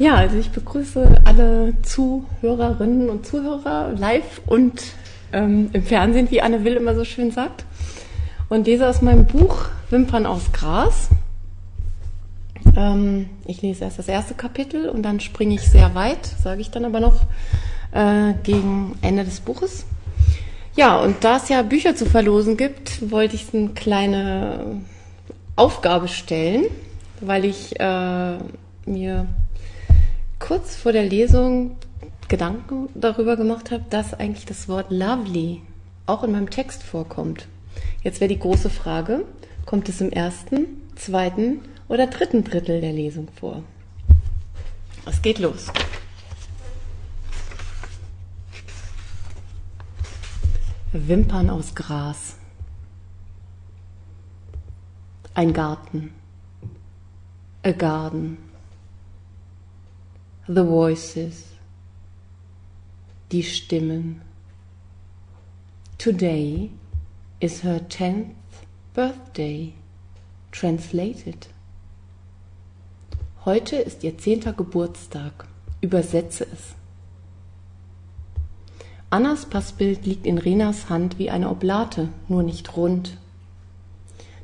Ja, also ich begrüße alle Zuhörerinnen und Zuhörer live und ähm, im Fernsehen, wie Anne Will immer so schön sagt. Und lese aus meinem Buch Wimpern aus Gras. Ähm, ich lese erst das erste Kapitel und dann springe ich sehr weit, sage ich dann aber noch, äh, gegen Ende des Buches. Ja, und da es ja Bücher zu verlosen gibt, wollte ich eine kleine Aufgabe stellen, weil ich äh, mir kurz vor der Lesung Gedanken darüber gemacht habe, dass eigentlich das Wort lovely auch in meinem Text vorkommt. Jetzt wäre die große Frage, kommt es im ersten, zweiten oder dritten Drittel der Lesung vor? Es geht los. Wimpern aus Gras. Ein Garten. A garden the voices, die Stimmen. Today is her tenth birthday, translated. Heute ist ihr zehnter Geburtstag. Übersetze es. Annas Passbild liegt in Renas Hand wie eine Oblate, nur nicht rund.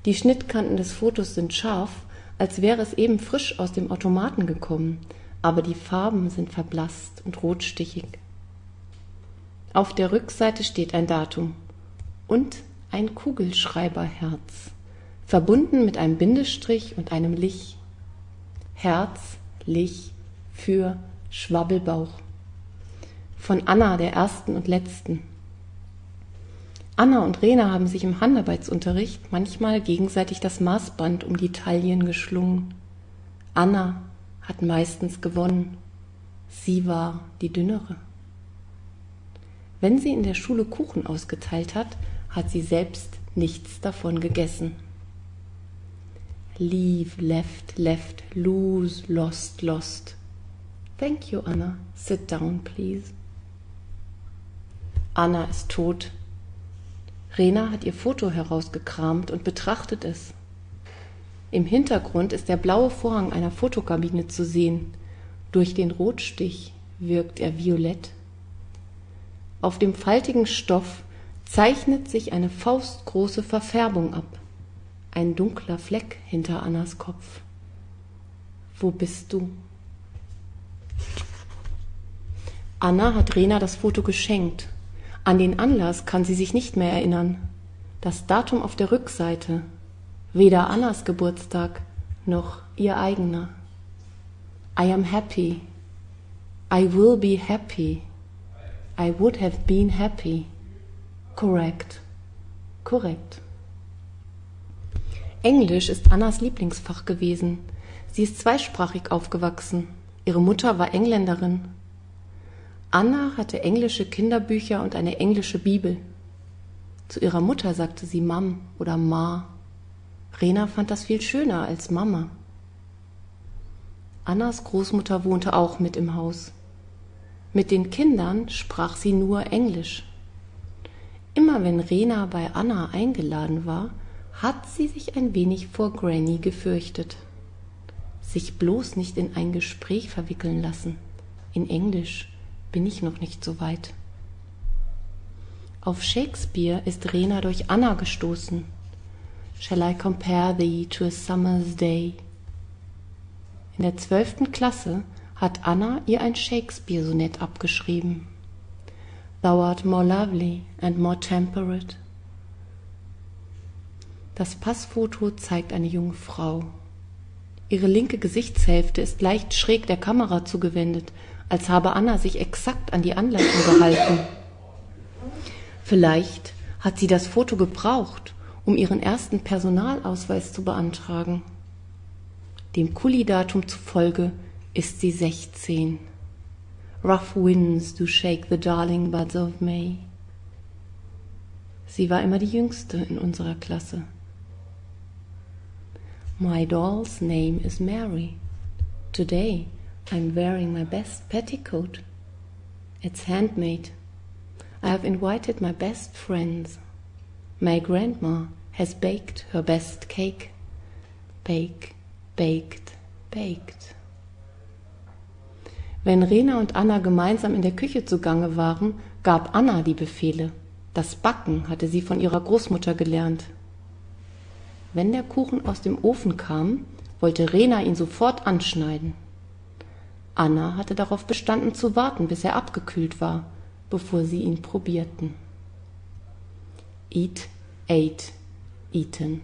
Die Schnittkanten des Fotos sind scharf, als wäre es eben frisch aus dem Automaten gekommen, aber die Farben sind verblasst und rotstichig. Auf der Rückseite steht ein Datum und ein Kugelschreiberherz, verbunden mit einem Bindestrich und einem Lich. Herz, Lich für Schwabbelbauch. Von Anna, der ersten und letzten. Anna und Rena haben sich im Handarbeitsunterricht manchmal gegenseitig das Maßband um die Taillen geschlungen. Anna hat meistens gewonnen. Sie war die dünnere. Wenn sie in der Schule Kuchen ausgeteilt hat, hat sie selbst nichts davon gegessen. Leave, left, left, lose, lost, lost. Thank you, Anna. Sit down, please. Anna ist tot. Rena hat ihr Foto herausgekramt und betrachtet es. Im Hintergrund ist der blaue Vorhang einer Fotokabine zu sehen. Durch den Rotstich wirkt er violett. Auf dem faltigen Stoff zeichnet sich eine faustgroße Verfärbung ab. Ein dunkler Fleck hinter Annas Kopf. Wo bist du? Anna hat Rena das Foto geschenkt. An den Anlass kann sie sich nicht mehr erinnern. Das Datum auf der Rückseite weder Annas Geburtstag noch ihr eigener. I am happy. I will be happy. I would have been happy. Correct. Korrekt. Englisch ist Annas Lieblingsfach gewesen. Sie ist zweisprachig aufgewachsen. Ihre Mutter war Engländerin. Anna hatte englische Kinderbücher und eine englische Bibel. Zu ihrer Mutter sagte sie Mam oder Ma. Rena fand das viel schöner als Mama. Annas Großmutter wohnte auch mit im Haus. Mit den Kindern sprach sie nur Englisch. Immer wenn Rena bei Anna eingeladen war, hat sie sich ein wenig vor Granny gefürchtet. Sich bloß nicht in ein Gespräch verwickeln lassen. In Englisch bin ich noch nicht so weit. Auf Shakespeare ist Rena durch Anna gestoßen Shall I compare thee to a summer's day? In der zwölften Klasse hat Anna ihr ein Shakespeare-Sonett abgeschrieben. Thou art more lovely and more temperate. Das Passfoto zeigt eine junge Frau. Ihre linke Gesichtshälfte ist leicht schräg der Kamera zugewendet, als habe Anna sich exakt an die Anleitung gehalten. Vielleicht hat sie das Foto gebraucht, um ihren ersten Personalausweis zu beantragen. Dem Kuli-Datum zufolge ist sie 16. Rough winds do shake the darling buds of May. Sie war immer die jüngste in unserer Klasse. My doll's name is Mary. Today I'm wearing my best petticoat. It's handmade. I have invited my best friends. My grandma has baked her best cake. Bake, baked, baked. Wenn Rena und Anna gemeinsam in der Küche zugange waren, gab Anna die Befehle. Das Backen hatte sie von ihrer Großmutter gelernt. Wenn der Kuchen aus dem Ofen kam, wollte Rena ihn sofort anschneiden. Anna hatte darauf bestanden zu warten, bis er abgekühlt war, bevor sie ihn probierten. Eat, ate, eaten.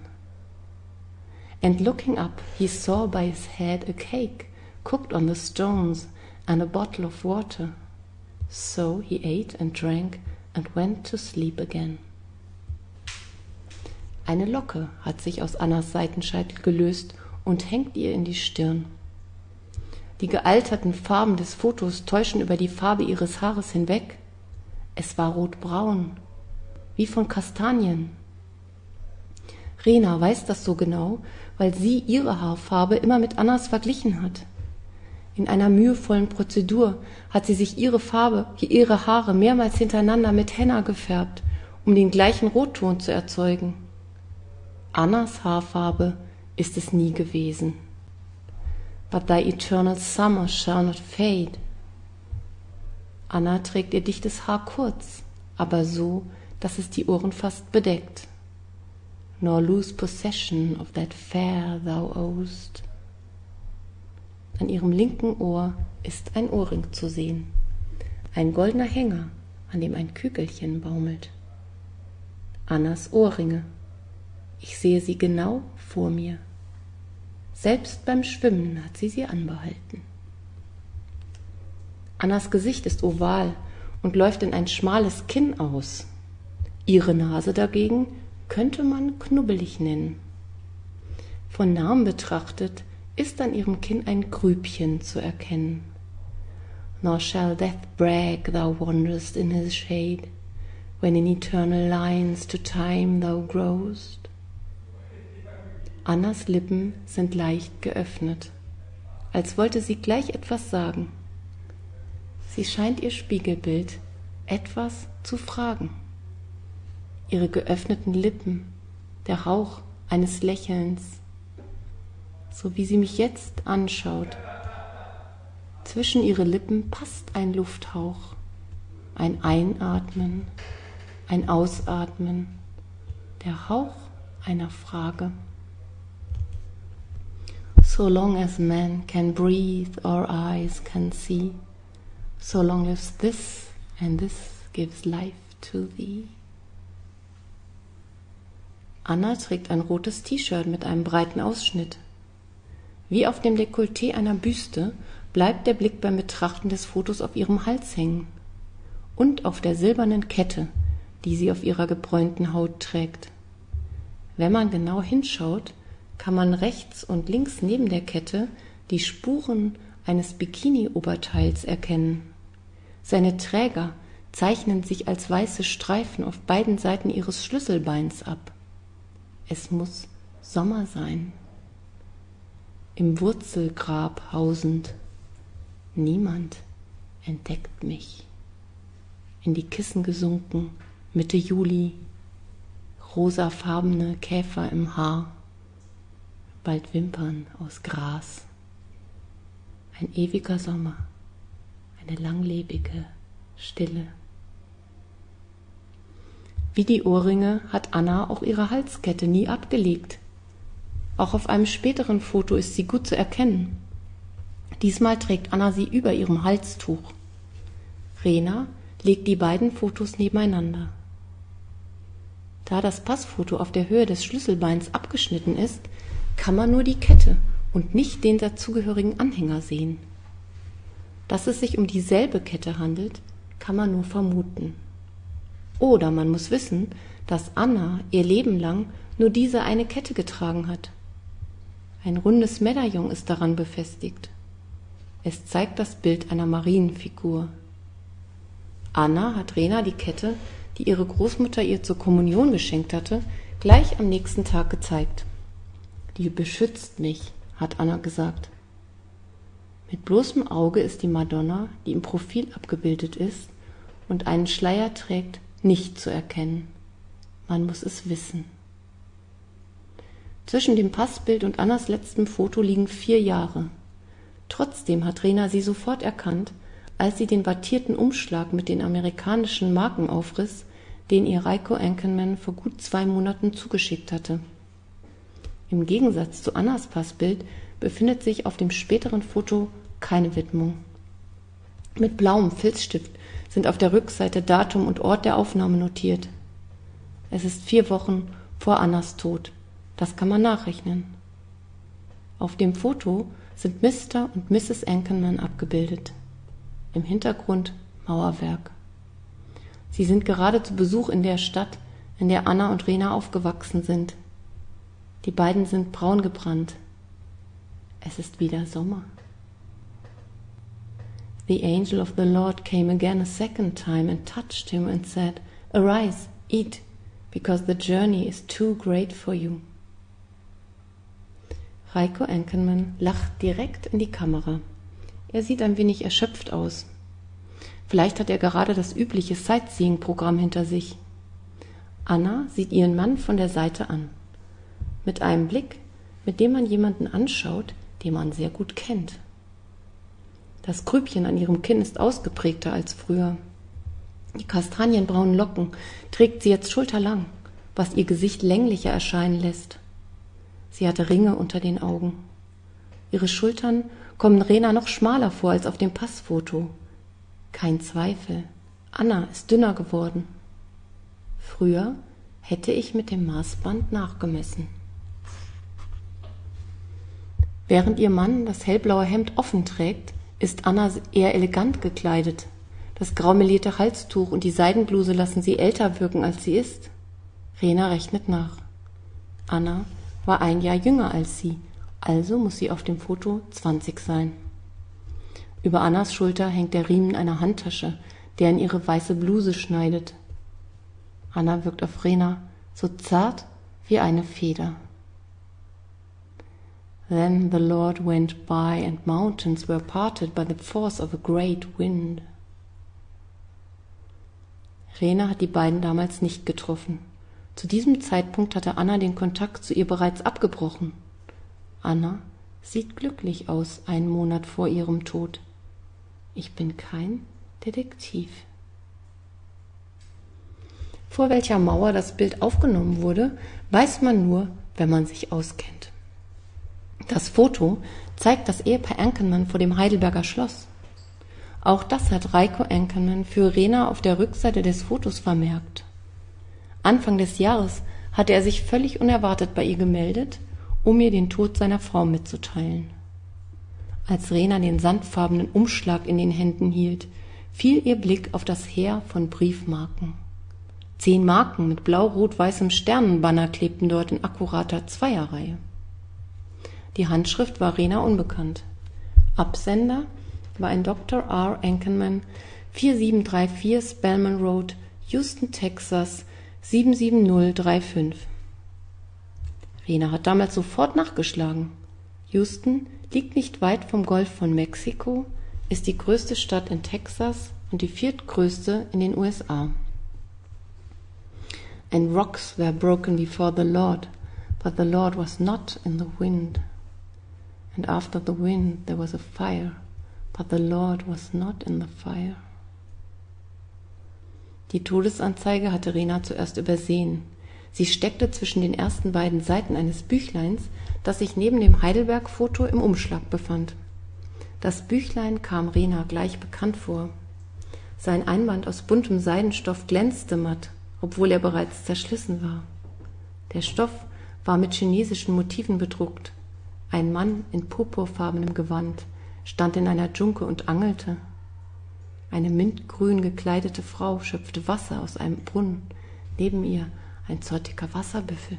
And looking up, he saw by his head a cake cooked on the stones and a bottle of water. So he ate and drank and went to sleep again. Eine Locke hat sich aus Annas Seitenscheitel gelöst und hängt ihr in die Stirn. Die gealterten Farben des Fotos täuschen über die Farbe ihres Haares hinweg. Es war rotbraun, wie von Kastanien. Rena weiß das so genau, weil sie ihre Haarfarbe immer mit Annas verglichen hat. In einer mühevollen Prozedur hat sie sich ihre Farbe, ihre Haare mehrmals hintereinander mit Henna gefärbt, um den gleichen Rotton zu erzeugen. Annas Haarfarbe ist es nie gewesen. But thy eternal summer shall not fade. Anna trägt ihr dichtes Haar kurz, aber so, dass es die Ohren fast bedeckt. Nor lose possession of that fair thou owest. An ihrem linken Ohr ist ein Ohrring zu sehen, ein goldener Hänger, an dem ein Kügelchen baumelt. Annas Ohrringe. Ich sehe sie genau vor mir. Selbst beim Schwimmen hat sie sie anbehalten. Annas Gesicht ist oval und läuft in ein schmales Kinn aus. Ihre Nase dagegen könnte man knubbelig nennen. Von nahem betrachtet ist an ihrem Kinn ein Grübchen zu erkennen. Nor shall death brag thou wanderest in his shade, when in eternal lines to time thou growest. Annas Lippen sind leicht geöffnet, als wollte sie gleich etwas sagen. Sie scheint ihr Spiegelbild etwas zu fragen ihre geöffneten Lippen, der Hauch eines Lächelns, so wie sie mich jetzt anschaut. Zwischen ihre Lippen passt ein Lufthauch, ein Einatmen, ein Ausatmen, der Hauch einer Frage. So long as man can breathe or eyes can see, so long lives this and this gives life to thee. Anna trägt ein rotes T-Shirt mit einem breiten Ausschnitt. Wie auf dem Dekolleté einer Büste bleibt der Blick beim Betrachten des Fotos auf ihrem Hals hängen und auf der silbernen Kette, die sie auf ihrer gebräunten Haut trägt. Wenn man genau hinschaut, kann man rechts und links neben der Kette die Spuren eines Bikini-Oberteils erkennen. Seine Träger zeichnen sich als weiße Streifen auf beiden Seiten ihres Schlüsselbeins ab. Es muss Sommer sein. Im Wurzelgrab hausend. Niemand entdeckt mich. In die Kissen gesunken, Mitte Juli, rosafarbene Käfer im Haar, bald Wimpern aus Gras. Ein ewiger Sommer, eine langlebige Stille. Wie die Ohrringe hat Anna auch ihre Halskette nie abgelegt. Auch auf einem späteren Foto ist sie gut zu erkennen. Diesmal trägt Anna sie über ihrem Halstuch. Rena legt die beiden Fotos nebeneinander. Da das Passfoto auf der Höhe des Schlüsselbeins abgeschnitten ist, kann man nur die Kette und nicht den dazugehörigen Anhänger sehen. Dass es sich um dieselbe Kette handelt, kann man nur vermuten. Oder man muss wissen, dass Anna ihr Leben lang nur diese eine Kette getragen hat. Ein rundes Medaillon ist daran befestigt. Es zeigt das Bild einer Marienfigur. Anna hat Rena die Kette, die ihre Großmutter ihr zur Kommunion geschenkt hatte, gleich am nächsten Tag gezeigt. Die beschützt mich, hat Anna gesagt. Mit bloßem Auge ist die Madonna, die im Profil abgebildet ist und einen Schleier trägt, nicht zu erkennen. Man muss es wissen. Zwischen dem Passbild und Annas letztem Foto liegen vier Jahre. Trotzdem hat Rena sie sofort erkannt, als sie den wattierten Umschlag mit den amerikanischen Marken aufriss, den ihr Reiko Ankenman vor gut zwei Monaten zugeschickt hatte. Im Gegensatz zu Annas Passbild befindet sich auf dem späteren Foto keine Widmung. Mit blauem Filzstift sind auf der Rückseite Datum und Ort der Aufnahme notiert. Es ist vier Wochen vor Annas Tod. Das kann man nachrechnen. Auf dem Foto sind Mr. und Mrs. Ankenman abgebildet. Im Hintergrund Mauerwerk. Sie sind gerade zu Besuch in der Stadt, in der Anna und Rena aufgewachsen sind. Die beiden sind braun gebrannt. Es ist wieder Sommer. The angel of the Lord came again a second time and touched him and said, Arise, eat, because the journey is too great for you. Reiko Enkenmann lacht direkt in die Kamera. Er sieht ein wenig erschöpft aus. Vielleicht hat er gerade das übliche Sightseeing-Programm hinter sich. Anna sieht ihren Mann von der Seite an. Mit einem Blick, mit dem man jemanden anschaut, den man sehr gut kennt. Das Grübchen an ihrem Kinn ist ausgeprägter als früher. Die kastanienbraunen Locken trägt sie jetzt schulterlang, was ihr Gesicht länglicher erscheinen lässt. Sie hatte Ringe unter den Augen. Ihre Schultern kommen Rena noch schmaler vor als auf dem Passfoto. Kein Zweifel, Anna ist dünner geworden. Früher hätte ich mit dem Maßband nachgemessen. Während ihr Mann das hellblaue Hemd offen trägt, ist Anna eher elegant gekleidet. Das graumelierte Halstuch und die Seidenbluse lassen sie älter wirken, als sie ist. Rena rechnet nach. Anna war ein Jahr jünger als sie, also muss sie auf dem Foto 20 sein. Über Annas Schulter hängt der Riemen einer Handtasche, der in ihre weiße Bluse schneidet. Anna wirkt auf Rena so zart wie eine Feder. Then the Lord went by, and mountains were parted by the force of a great wind. Rena hat die beiden damals nicht getroffen. Zu diesem Zeitpunkt hatte Anna den Kontakt zu ihr bereits abgebrochen. Anna sieht glücklich aus einen Monat vor ihrem Tod. Ich bin kein Detektiv. Vor welcher Mauer das Bild aufgenommen wurde, weiß man nur, wenn man sich auskennt. Das Foto zeigt das Ehepaar Ankermann vor dem Heidelberger Schloss. Auch das hat Reiko Ankermann für Rena auf der Rückseite des Fotos vermerkt. Anfang des Jahres hatte er sich völlig unerwartet bei ihr gemeldet, um ihr den Tod seiner Frau mitzuteilen. Als Rena den sandfarbenen Umschlag in den Händen hielt, fiel ihr Blick auf das Heer von Briefmarken. Zehn Marken mit blau-rot-weißem Sternenbanner klebten dort in akkurater Zweierreihe. Die Handschrift war Rena unbekannt. Absender war ein Dr. R. Ankenman, 4734 Spellman Road, Houston, Texas 77035. Rena hat damals sofort nachgeschlagen. Houston liegt nicht weit vom Golf von Mexiko, ist die größte Stadt in Texas und die viertgrößte in den USA. And rocks were broken before the Lord, but the Lord was not in the wind. And after the wind there was a fire, but the Lord was not in the fire. Die Todesanzeige hatte Rena zuerst übersehen. Sie steckte zwischen den ersten beiden Seiten eines Büchleins, das sich neben dem Heidelberg-Foto im Umschlag befand. Das Büchlein kam Rena gleich bekannt vor. Sein Einband aus buntem Seidenstoff glänzte matt, obwohl er bereits zerschlissen war. Der Stoff war mit chinesischen Motiven bedruckt, ein Mann in purpurfarbenem Gewand stand in einer Dschunke und angelte. Eine mintgrün gekleidete Frau schöpfte Wasser aus einem Brunnen, neben ihr ein zottiger Wasserbüffel.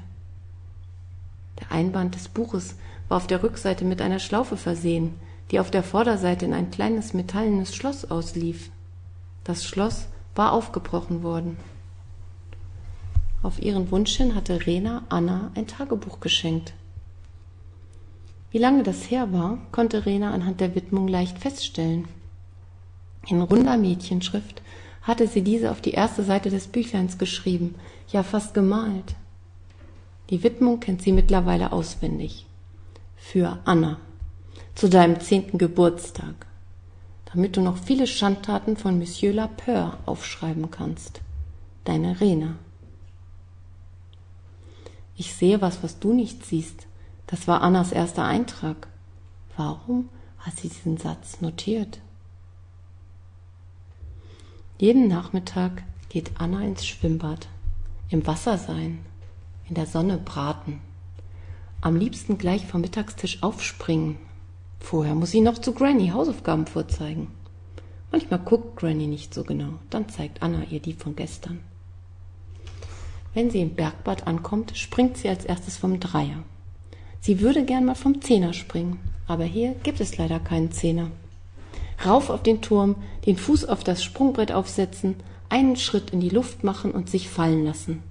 Der Einband des Buches war auf der Rückseite mit einer Schlaufe versehen, die auf der Vorderseite in ein kleines metallenes Schloss auslief. Das Schloss war aufgebrochen worden. Auf ihren Wunsch hin hatte Rena Anna ein Tagebuch geschenkt, wie lange das her war, konnte Rena anhand der Widmung leicht feststellen. In runder Mädchenschrift hatte sie diese auf die erste Seite des Büchleins geschrieben, ja fast gemalt. Die Widmung kennt sie mittlerweile auswendig. Für Anna. zu deinem zehnten Geburtstag, damit du noch viele Schandtaten von Monsieur Lapeur aufschreiben kannst. Deine Rena. Ich sehe was, was du nicht siehst. Das war Annas erster Eintrag. Warum hat sie diesen Satz notiert? Jeden Nachmittag geht Anna ins Schwimmbad. Im Wasser sein, in der Sonne braten. Am liebsten gleich vom Mittagstisch aufspringen. Vorher muss sie noch zu Granny Hausaufgaben vorzeigen. Manchmal guckt Granny nicht so genau, dann zeigt Anna ihr die von gestern. Wenn sie im Bergbad ankommt, springt sie als erstes vom Dreier. Sie würde gern mal vom Zehner springen, aber hier gibt es leider keinen Zehner. Rauf auf den Turm, den Fuß auf das Sprungbrett aufsetzen, einen Schritt in die Luft machen und sich fallen lassen.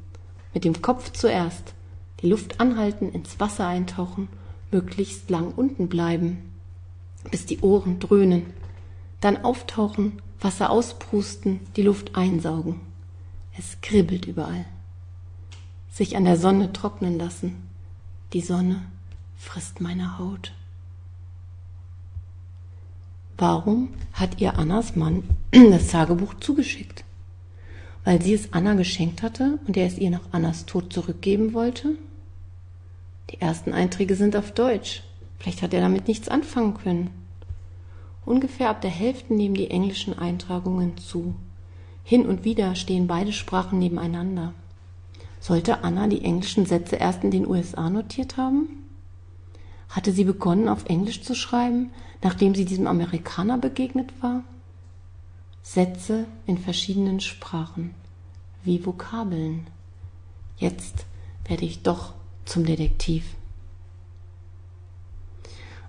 Mit dem Kopf zuerst, die Luft anhalten, ins Wasser eintauchen, möglichst lang unten bleiben, bis die Ohren dröhnen, dann auftauchen, Wasser ausprusten, die Luft einsaugen. Es kribbelt überall sich an der Sonne trocknen lassen. Die Sonne frisst meine Haut. Warum hat ihr Annas Mann das Tagebuch zugeschickt? Weil sie es Anna geschenkt hatte und er es ihr nach Annas Tod zurückgeben wollte? Die ersten Einträge sind auf Deutsch. Vielleicht hat er damit nichts anfangen können. Ungefähr ab der Hälfte nehmen die englischen Eintragungen zu. Hin und wieder stehen beide Sprachen nebeneinander. Sollte Anna die englischen Sätze erst in den USA notiert haben? Hatte sie begonnen, auf Englisch zu schreiben, nachdem sie diesem Amerikaner begegnet war? Sätze in verschiedenen Sprachen, wie Vokabeln. Jetzt werde ich doch zum Detektiv.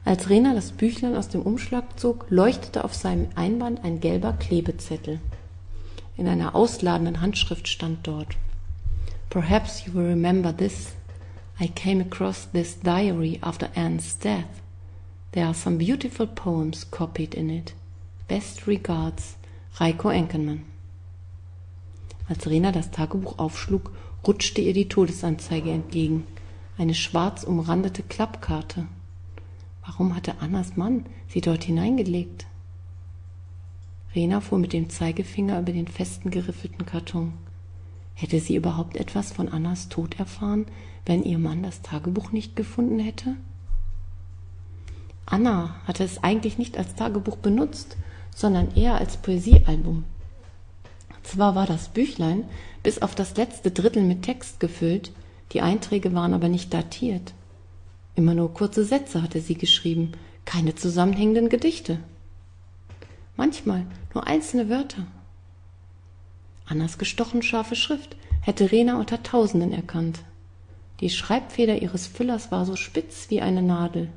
Als Rena das Büchlein aus dem Umschlag zog, leuchtete auf seinem Einband ein gelber Klebezettel. In einer ausladenden Handschrift stand dort Perhaps you will remember this. I came across this diary after Anne's death. There are some beautiful poems copied in it. Best regards, Reiko Enkenmann. Als Rena das Tagebuch aufschlug, rutschte ihr die Todesanzeige entgegen. Eine schwarz umrandete Klappkarte. Warum hatte Annas Mann sie dort hineingelegt? Rena fuhr mit dem Zeigefinger über den festen geriffelten Karton. Hätte sie überhaupt etwas von Annas Tod erfahren, wenn ihr Mann das Tagebuch nicht gefunden hätte? Anna hatte es eigentlich nicht als Tagebuch benutzt, sondern eher als Poesiealbum. Zwar war das Büchlein bis auf das letzte Drittel mit Text gefüllt, die Einträge waren aber nicht datiert. Immer nur kurze Sätze hatte sie geschrieben, keine zusammenhängenden Gedichte. Manchmal nur einzelne Wörter. Annas gestochen scharfe Schrift hätte Rena unter Tausenden erkannt. Die Schreibfeder ihres Füllers war so spitz wie eine Nadel.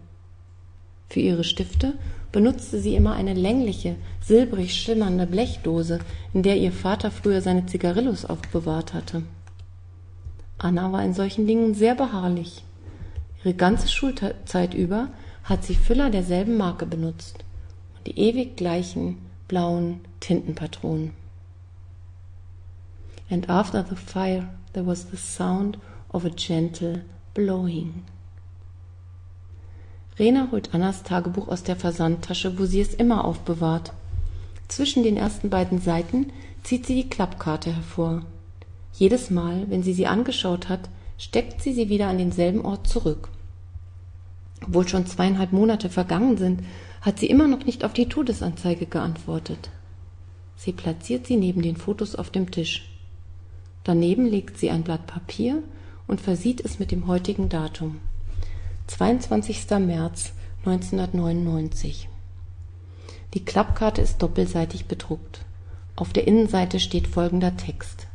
Für ihre Stifte benutzte sie immer eine längliche, silbrig schimmernde Blechdose, in der ihr Vater früher seine Zigarillos aufbewahrt hatte. Anna war in solchen Dingen sehr beharrlich. Ihre ganze Schulzeit über hat sie Füller derselben Marke benutzt und die ewig gleichen blauen Tintenpatronen and after the fire there was the sound of a gentle blowing. Rena holt Annas Tagebuch aus der Versandtasche, wo sie es immer aufbewahrt. Zwischen den ersten beiden Seiten zieht sie die Klappkarte hervor. Jedes Mal, wenn sie sie angeschaut hat, steckt sie sie wieder an denselben Ort zurück. Obwohl schon zweieinhalb Monate vergangen sind, hat sie immer noch nicht auf die Todesanzeige geantwortet. Sie platziert sie neben den Fotos auf dem Tisch. Daneben legt sie ein Blatt Papier und versieht es mit dem heutigen Datum. 22. März 1999. Die Klappkarte ist doppelseitig bedruckt. Auf der Innenseite steht folgender Text.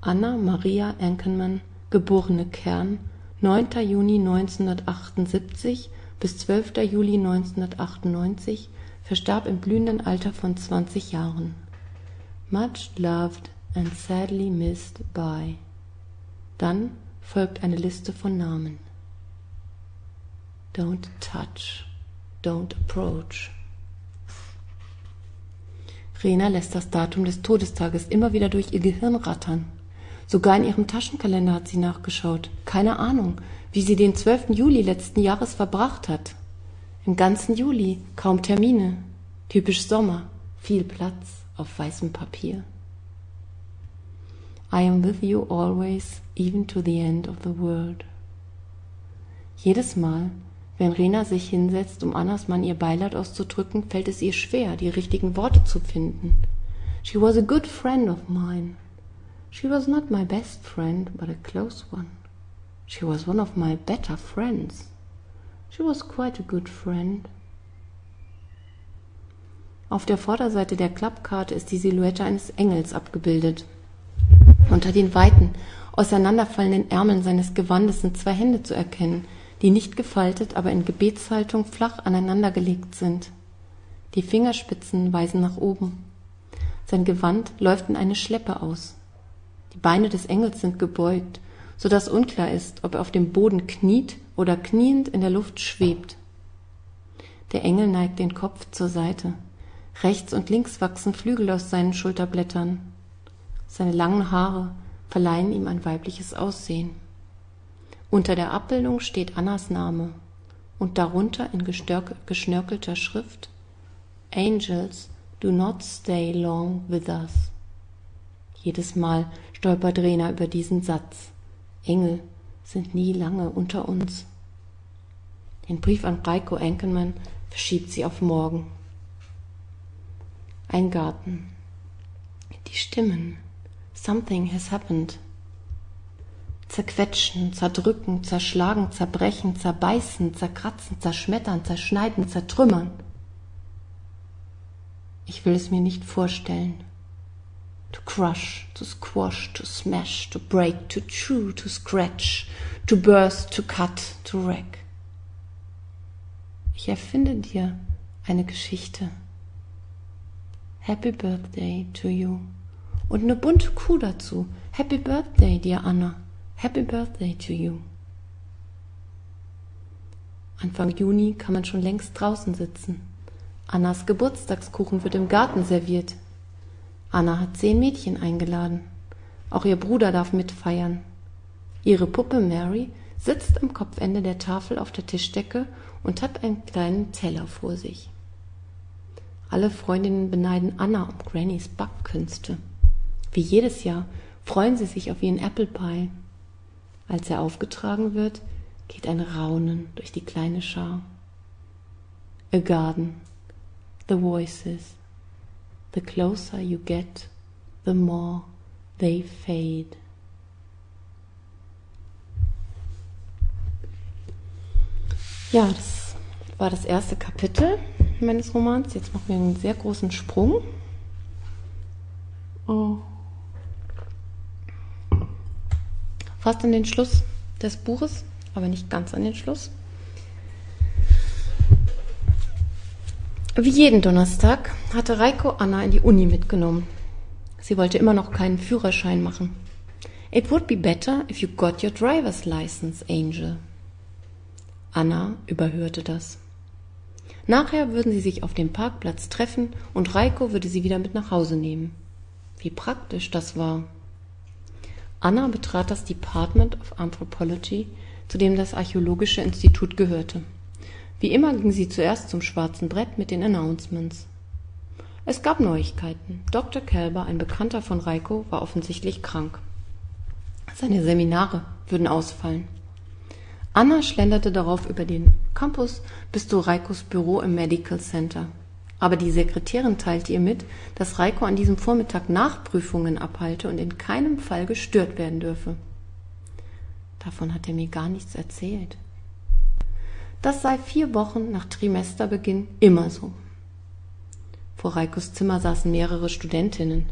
Anna Maria Enkenmann, geborene Kern, 9. Juni 1978 bis 12. Juli 1998, verstarb im blühenden Alter von 20 Jahren. Much loved and sadly missed by. Dann folgt eine Liste von Namen. Don't touch, don't approach. Rena lässt das Datum des Todestages immer wieder durch ihr Gehirn rattern. Sogar in ihrem Taschenkalender hat sie nachgeschaut. Keine Ahnung, wie sie den 12. Juli letzten Jahres verbracht hat. Im ganzen Juli kaum Termine. Typisch Sommer, viel Platz auf weißem Papier. I am with you always, even to the end of the world. Jedes Mal, wenn Rena sich hinsetzt, um Annas Mann ihr Beileid auszudrücken, fällt es ihr schwer, die richtigen Worte zu finden. She was a good friend of mine. She was not my best friend, but a close one. She was one of my better friends. She was quite a good friend. Auf der Vorderseite der Klappkarte ist die Silhouette eines Engels abgebildet. Unter den weiten, auseinanderfallenden Ärmeln seines Gewandes sind zwei Hände zu erkennen, die nicht gefaltet, aber in Gebetshaltung flach aneinandergelegt sind. Die Fingerspitzen weisen nach oben. Sein Gewand läuft in eine Schleppe aus. Die Beine des Engels sind gebeugt, so dass unklar ist, ob er auf dem Boden kniet oder kniend in der Luft schwebt. Der Engel neigt den Kopf zur Seite. Rechts und links wachsen Flügel aus seinen Schulterblättern. Seine langen Haare verleihen ihm ein weibliches Aussehen. Unter der Abbildung steht Annas Name und darunter in geschnörkelter Schrift Angels do not stay long with us. Jedes Mal stolpert Rena über diesen Satz. Engel sind nie lange unter uns. Den Brief an Reiko Enkelmann verschiebt sie auf morgen. Ein Garten. Die Stimmen. Something has happened. Zerquetschen, zerdrücken, zerschlagen, zerbrechen, zerbeißen, zerkratzen, zerschmettern, zerschneiden, zertrümmern. Ich will es mir nicht vorstellen. To crush, to squash, to smash, to break, to chew, to scratch, to burst, to cut, to wreck. Ich erfinde dir eine Geschichte. Happy Birthday to you. Und eine bunte Kuh dazu. Happy Birthday, dear Anna. Happy Birthday to you. Anfang Juni kann man schon längst draußen sitzen. Annas Geburtstagskuchen wird im Garten serviert. Anna hat zehn Mädchen eingeladen. Auch ihr Bruder darf mitfeiern. Ihre Puppe Mary sitzt am Kopfende der Tafel auf der Tischdecke und hat einen kleinen Teller vor sich. Alle Freundinnen beneiden Anna um Grannys Backkünste. Wie jedes Jahr freuen sie sich auf ihren Apple Pie. Als er aufgetragen wird, geht ein Raunen durch die kleine Schar. A garden, the voices, the closer you get, the more they fade. Ja, das war das erste Kapitel meines Romans. Jetzt machen wir einen sehr großen Sprung. Oh. Fast an den Schluss des Buches, aber nicht ganz an den Schluss. Wie jeden Donnerstag hatte Reiko Anna in die Uni mitgenommen. Sie wollte immer noch keinen Führerschein machen. It would be better if you got your driver's license, Angel. Anna überhörte das. Nachher würden sie sich auf dem Parkplatz treffen und Reiko würde sie wieder mit nach Hause nehmen. Wie praktisch das war. Anna betrat das Department of Anthropology, zu dem das Archäologische Institut gehörte. Wie immer ging sie zuerst zum schwarzen Brett mit den Announcements. Es gab Neuigkeiten. Dr. Kelber, ein Bekannter von Reiko, war offensichtlich krank. Seine Seminare würden ausfallen. Anna schlenderte darauf über den Campus bis zu Reikos Büro im Medical Center. Aber die Sekretärin teilte ihr mit, dass Reiko an diesem Vormittag Nachprüfungen abhalte und in keinem Fall gestört werden dürfe. Davon hat er mir gar nichts erzählt. Das sei vier Wochen nach Trimesterbeginn immer so. Vor Reikos Zimmer saßen mehrere Studentinnen.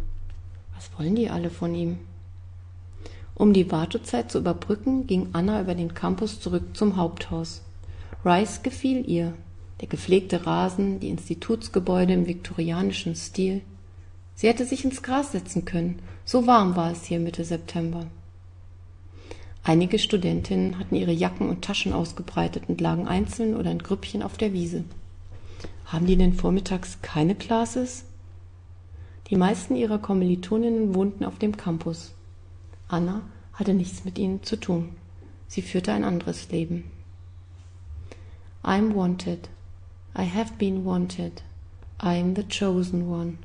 Was wollen die alle von ihm? Um die Wartezeit zu überbrücken, ging Anna über den Campus zurück zum Haupthaus. Rice gefiel ihr, der gepflegte Rasen, die Institutsgebäude im viktorianischen Stil. Sie hätte sich ins Gras setzen können, so warm war es hier Mitte September. Einige Studentinnen hatten ihre Jacken und Taschen ausgebreitet und lagen einzeln oder in Grüppchen auf der Wiese. Haben die denn vormittags keine Classes? Die meisten ihrer Kommilitoninnen wohnten auf dem Campus. Anna hatte nichts mit ihnen zu tun. Sie führte ein anderes Leben. I'm wanted, I have been wanted. I'm the chosen one.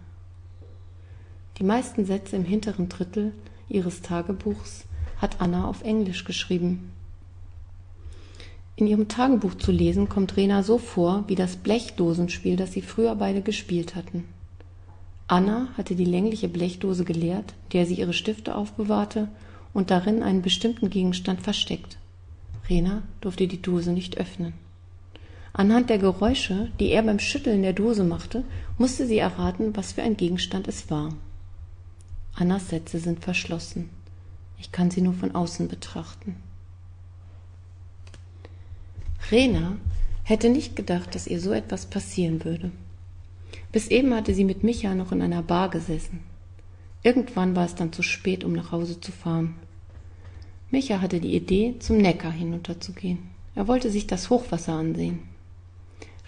Die meisten Sätze im hinteren Drittel ihres Tagebuchs hat Anna auf Englisch geschrieben. In ihrem Tagebuch zu lesen kommt Rena so vor wie das Blechdosenspiel, das sie früher beide gespielt hatten. Anna hatte die längliche Blechdose geleert, der sie ihre Stifte aufbewahrte und darin einen bestimmten Gegenstand versteckt. Rena durfte die Dose nicht öffnen. Anhand der Geräusche, die er beim Schütteln der Dose machte, musste sie erraten, was für ein Gegenstand es war. Annas Sätze sind verschlossen. Ich kann sie nur von außen betrachten. Rena hätte nicht gedacht, dass ihr so etwas passieren würde. Bis eben hatte sie mit Micha noch in einer Bar gesessen. Irgendwann war es dann zu spät, um nach Hause zu fahren. Micha hatte die Idee, zum Neckar hinunterzugehen. Er wollte sich das Hochwasser ansehen.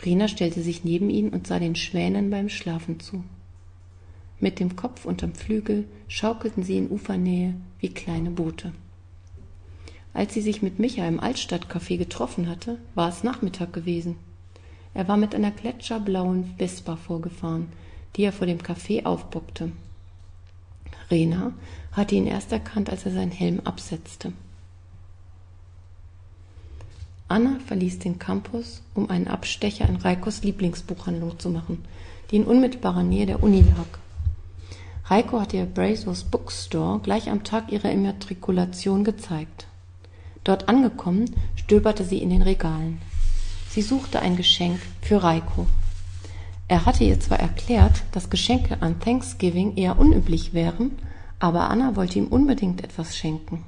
Rena stellte sich neben ihn und sah den Schwänen beim Schlafen zu. Mit dem Kopf unterm Flügel schaukelten sie in Ufernähe wie kleine Boote. Als sie sich mit Micha im Altstadtcafé getroffen hatte, war es Nachmittag gewesen. Er war mit einer gletscherblauen Vespa vorgefahren, die er vor dem Café aufbockte. Rena hatte ihn erst erkannt, als er seinen Helm absetzte. Anna verließ den Campus, um einen Abstecher in Reikos Lieblingsbuchhandlung zu machen, die in unmittelbarer Nähe der Uni lag. Reiko hatte ihr Brazos Bookstore gleich am Tag ihrer Immatrikulation gezeigt. Dort angekommen, stöberte sie in den Regalen. Sie suchte ein Geschenk für Reiko. Er hatte ihr zwar erklärt, dass Geschenke an Thanksgiving eher unüblich wären, aber Anna wollte ihm unbedingt etwas schenken.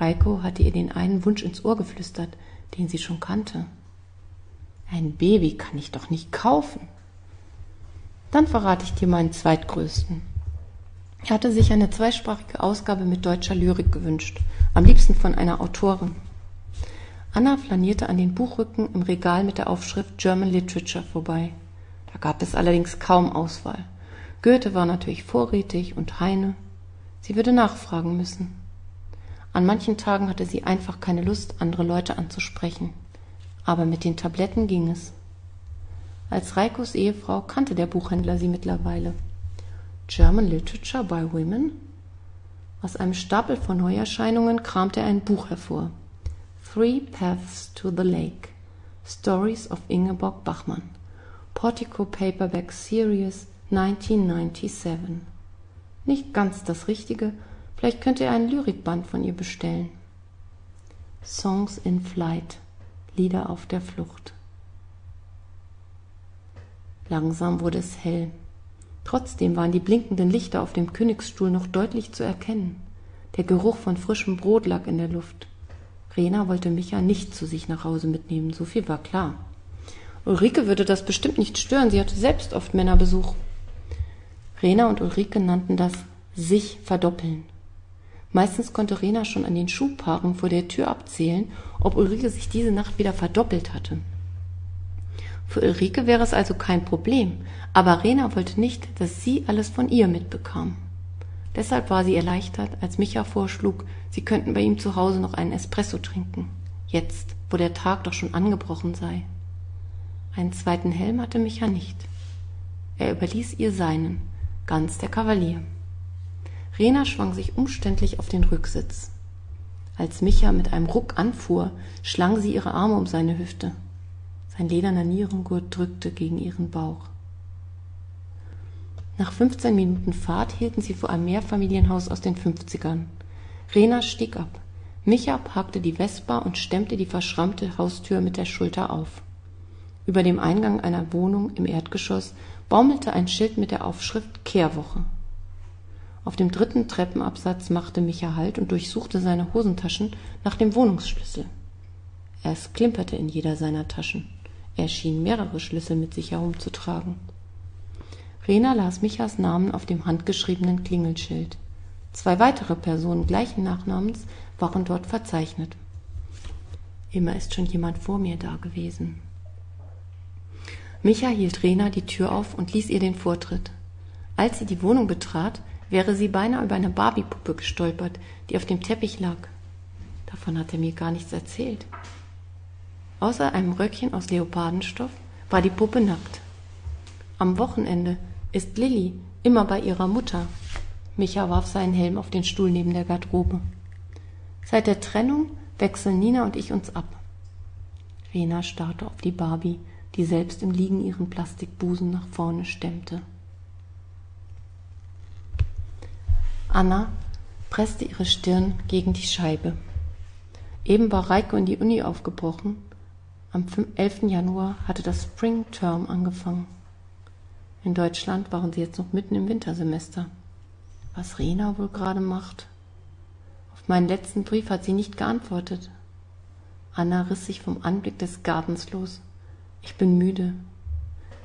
Reiko hatte ihr den einen Wunsch ins Ohr geflüstert, den sie schon kannte. Ein Baby kann ich doch nicht kaufen. Dann verrate ich dir meinen zweitgrößten. Er hatte sich eine zweisprachige Ausgabe mit deutscher Lyrik gewünscht, am liebsten von einer Autorin. Anna flanierte an den Buchrücken im Regal mit der Aufschrift German Literature vorbei. Da gab es allerdings kaum Auswahl. Goethe war natürlich vorrätig und Heine. Sie würde nachfragen müssen. An manchen Tagen hatte sie einfach keine Lust, andere Leute anzusprechen. Aber mit den Tabletten ging es. Als Reikos Ehefrau kannte der Buchhändler sie mittlerweile. German Literature by Women? Aus einem Stapel von Neuerscheinungen kramte er ein Buch hervor. Three Paths to the Lake. Stories of Ingeborg Bachmann. Portico Paperback Series 1997. Nicht ganz das Richtige, vielleicht könnte er einen Lyrikband von ihr bestellen. Songs in Flight. Lieder auf der Flucht. Langsam wurde es hell. Trotzdem waren die blinkenden Lichter auf dem Königsstuhl noch deutlich zu erkennen. Der Geruch von frischem Brot lag in der Luft. Rena wollte Micha nicht zu sich nach Hause mitnehmen, so viel war klar. Ulrike würde das bestimmt nicht stören, sie hatte selbst oft Männerbesuch. Rena und Ulrike nannten das sich verdoppeln. Meistens konnte Rena schon an den Schuhpaaren vor der Tür abzählen, ob Ulrike sich diese Nacht wieder verdoppelt hatte. Für Ulrike wäre es also kein Problem, aber Rena wollte nicht, dass sie alles von ihr mitbekam. Deshalb war sie erleichtert, als Micha vorschlug, sie könnten bei ihm zu Hause noch einen Espresso trinken, jetzt, wo der Tag doch schon angebrochen sei. Einen zweiten Helm hatte Micha nicht. Er überließ ihr seinen, ganz der Kavalier. Rena schwang sich umständlich auf den Rücksitz. Als Micha mit einem Ruck anfuhr, schlang sie ihre Arme um seine Hüfte. Sein lederner Nierengurt drückte gegen ihren Bauch. Nach 15 Minuten Fahrt hielten sie vor einem Mehrfamilienhaus aus den 50ern. Rena stieg ab. Micha parkte die Vespa und stemmte die verschrammte Haustür mit der Schulter auf. Über dem Eingang einer Wohnung im Erdgeschoss baumelte ein Schild mit der Aufschrift Kehrwoche. Auf dem dritten Treppenabsatz machte Micha Halt und durchsuchte seine Hosentaschen nach dem Wohnungsschlüssel. Es klimperte in jeder seiner Taschen. Er schien mehrere Schlüssel mit sich herumzutragen. Rena las Michas Namen auf dem handgeschriebenen Klingelschild. Zwei weitere Personen gleichen Nachnamens waren dort verzeichnet. Immer ist schon jemand vor mir da gewesen. Micha hielt Rena die Tür auf und ließ ihr den Vortritt. Als sie die Wohnung betrat, wäre sie beinahe über eine Barbiepuppe gestolpert, die auf dem Teppich lag. Davon hat er mir gar nichts erzählt. Außer einem Röckchen aus Leopardenstoff war die Puppe nackt. Am Wochenende ist Lilli immer bei ihrer Mutter. Micha warf seinen Helm auf den Stuhl neben der Garderobe. Seit der Trennung wechseln Nina und ich uns ab. Rena starrte auf die Barbie, die selbst im Liegen ihren Plastikbusen nach vorne stemmte. Anna presste ihre Stirn gegen die Scheibe. Eben war Reiko in die Uni aufgebrochen. Am 11. Januar hatte das Spring Term angefangen. In Deutschland waren sie jetzt noch mitten im Wintersemester. Was Rena wohl gerade macht? Auf meinen letzten Brief hat sie nicht geantwortet. Anna riss sich vom Anblick des Gartens los. Ich bin müde.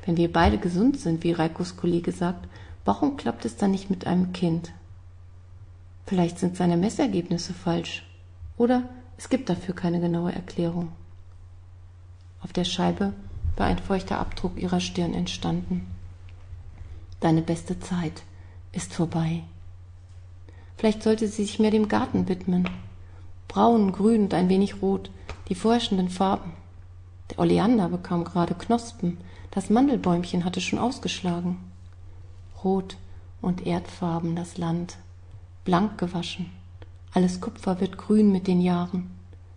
Wenn wir beide gesund sind, wie Reikos Kollege sagt, warum klappt es dann nicht mit einem Kind? Vielleicht sind seine Messergebnisse falsch. Oder es gibt dafür keine genaue Erklärung. Auf der Scheibe war ein feuchter Abdruck ihrer Stirn entstanden. Deine beste Zeit ist vorbei. Vielleicht sollte sie sich mehr dem Garten widmen. Braun, grün und ein wenig rot, die vorherrschenden Farben. Der Oleander bekam gerade Knospen, das Mandelbäumchen hatte schon ausgeschlagen. Rot und erdfarben das Land, blank gewaschen, alles Kupfer wird grün mit den Jahren,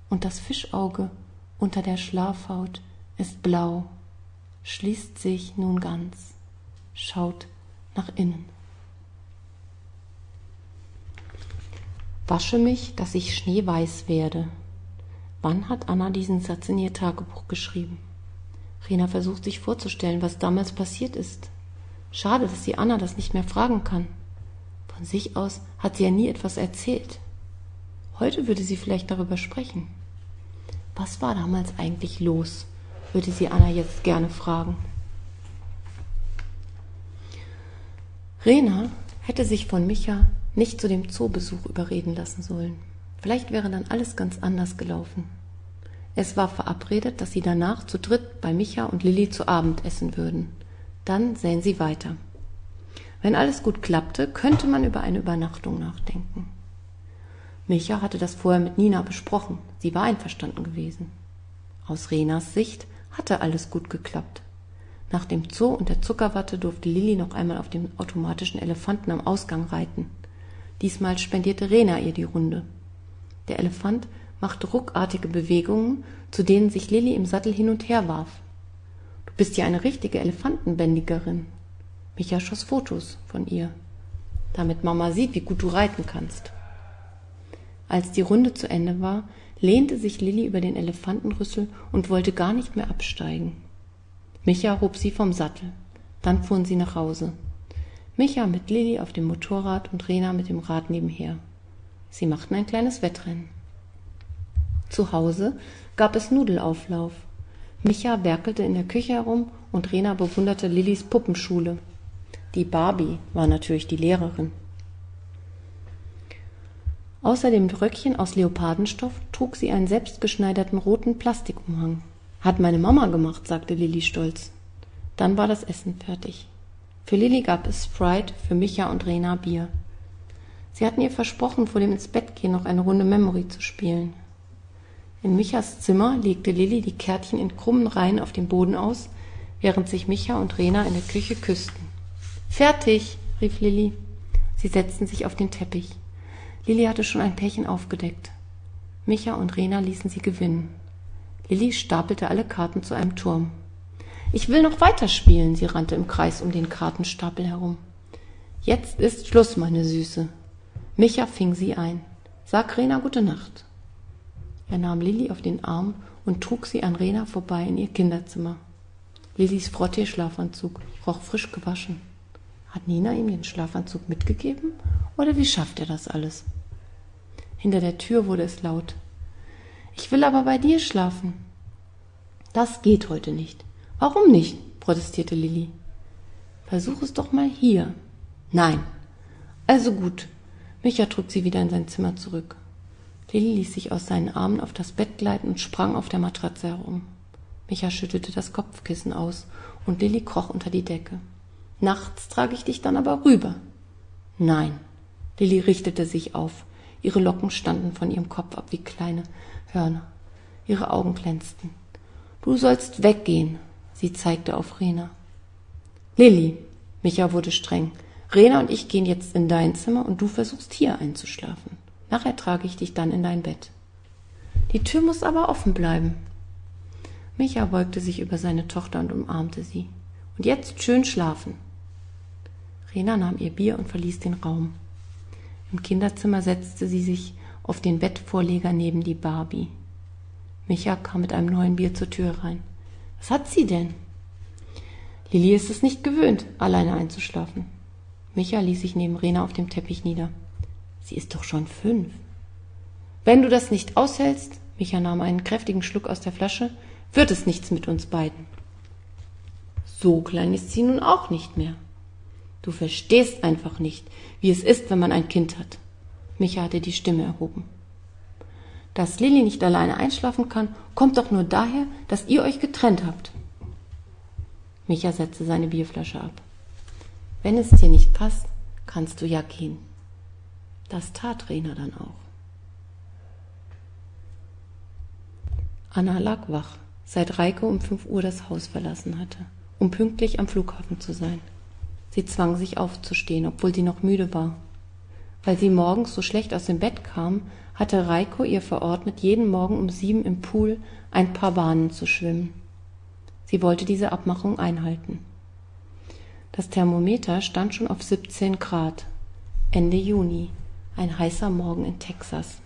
und das Fischauge unter der Schlafhaut ist blau, schließt sich nun ganz, schaut nach innen. Wasche mich, dass ich schneeweiß werde. Wann hat Anna diesen Satz in ihr Tagebuch geschrieben? Rena versucht sich vorzustellen, was damals passiert ist. Schade, dass sie Anna das nicht mehr fragen kann. Von sich aus hat sie ja nie etwas erzählt. Heute würde sie vielleicht darüber sprechen. Was war damals eigentlich los? würde sie Anna jetzt gerne fragen. Rena hätte sich von Micha nicht zu dem Zoobesuch überreden lassen sollen. Vielleicht wäre dann alles ganz anders gelaufen. Es war verabredet, dass sie danach zu dritt bei Micha und Lilli zu Abend essen würden. Dann sähen sie weiter. Wenn alles gut klappte, könnte man über eine Übernachtung nachdenken. Micha hatte das vorher mit Nina besprochen. Sie war einverstanden gewesen. Aus Renas Sicht hatte alles gut geklappt. Nach dem Zoo und der Zuckerwatte durfte Lilli noch einmal auf dem automatischen Elefanten am Ausgang reiten. Diesmal spendierte Rena ihr die Runde. Der Elefant machte ruckartige Bewegungen, zu denen sich Lilli im Sattel hin und her warf. Du bist ja eine richtige Elefantenbändigerin. Micha schoss Fotos von ihr, damit Mama sieht, wie gut du reiten kannst. Als die Runde zu Ende war, lehnte sich Lilli über den Elefantenrüssel und wollte gar nicht mehr absteigen. Micha hob sie vom Sattel. Dann fuhren sie nach Hause. Micha mit Lilli auf dem Motorrad und Rena mit dem Rad nebenher. Sie machten ein kleines Wettrennen. Zu Hause gab es Nudelauflauf. Micha werkelte in der Küche herum und Rena bewunderte Lillis Puppenschule. Die Barbie war natürlich die Lehrerin. Außer dem Röckchen aus Leopardenstoff trug sie einen selbstgeschneiderten roten Plastikumhang. Hat meine Mama gemacht, sagte Lilli stolz. Dann war das Essen fertig. Für Lilli gab es Sprite, für Micha und Rena Bier. Sie hatten ihr versprochen, vor dem ins Bett gehen noch eine Runde Memory zu spielen. In Michas Zimmer legte Lilli die Kärtchen in krummen Reihen auf dem Boden aus, während sich Micha und Rena in der Küche küssten. Fertig, rief Lilli. Sie setzten sich auf den Teppich. Lilli hatte schon ein Pärchen aufgedeckt. Micha und Rena ließen sie gewinnen. Lilli stapelte alle Karten zu einem Turm. Ich will noch weiterspielen, sie rannte im Kreis um den Kartenstapel herum. Jetzt ist Schluss, meine Süße. Micha fing sie ein. Sag Rena gute Nacht. Er nahm Lilli auf den Arm und trug sie an Rena vorbei in ihr Kinderzimmer. Lillis Frottee-Schlafanzug roch frisch gewaschen. Hat Nina ihm den Schlafanzug mitgegeben? Oder wie schafft er das alles? Hinter der Tür wurde es laut. Ich will aber bei dir schlafen. Das geht heute nicht. Warum nicht? protestierte Lilli. Versuch es doch mal hier. Nein. Also gut. Micha trug sie wieder in sein Zimmer zurück. Lilli ließ sich aus seinen Armen auf das Bett gleiten und sprang auf der Matratze herum. Micha schüttelte das Kopfkissen aus und Lilli kroch unter die Decke. Nachts trage ich dich dann aber rüber. Nein. Lilli richtete sich auf. Ihre Locken standen von ihrem Kopf ab wie kleine Hörner. Ihre Augen glänzten. Du sollst weggehen, Sie zeigte auf Rena. Lilly, Micha wurde streng. Rena und ich gehen jetzt in dein Zimmer und du versuchst hier einzuschlafen. Nachher trage ich dich dann in dein Bett. Die Tür muss aber offen bleiben. Micha beugte sich über seine Tochter und umarmte sie. Und jetzt schön schlafen. Rena nahm ihr Bier und verließ den Raum. Im Kinderzimmer setzte sie sich auf den Bettvorleger neben die Barbie. Micha kam mit einem neuen Bier zur Tür rein. Was hat sie denn? Lilly ist es nicht gewöhnt, alleine einzuschlafen. Micha ließ sich neben Rena auf dem Teppich nieder. Sie ist doch schon fünf. Wenn du das nicht aushältst, Micha nahm einen kräftigen Schluck aus der Flasche, wird es nichts mit uns beiden. So klein ist sie nun auch nicht mehr. Du verstehst einfach nicht, wie es ist, wenn man ein Kind hat. Micha hatte die Stimme erhoben. Dass Lilly nicht alleine einschlafen kann, kommt doch nur daher, dass ihr euch getrennt habt. Micha setzte seine Bierflasche ab. Wenn es dir nicht passt, kannst du ja gehen. Das tat Rena dann auch. Anna lag wach, seit Reike um fünf Uhr das Haus verlassen hatte, um pünktlich am Flughafen zu sein. Sie zwang sich aufzustehen, obwohl sie noch müde war. Weil sie morgens so schlecht aus dem Bett kam, hatte Reiko ihr verordnet, jeden Morgen um sieben im Pool ein paar Bahnen zu schwimmen. Sie wollte diese Abmachung einhalten. Das Thermometer stand schon auf 17 Grad. Ende Juni, ein heißer Morgen in Texas.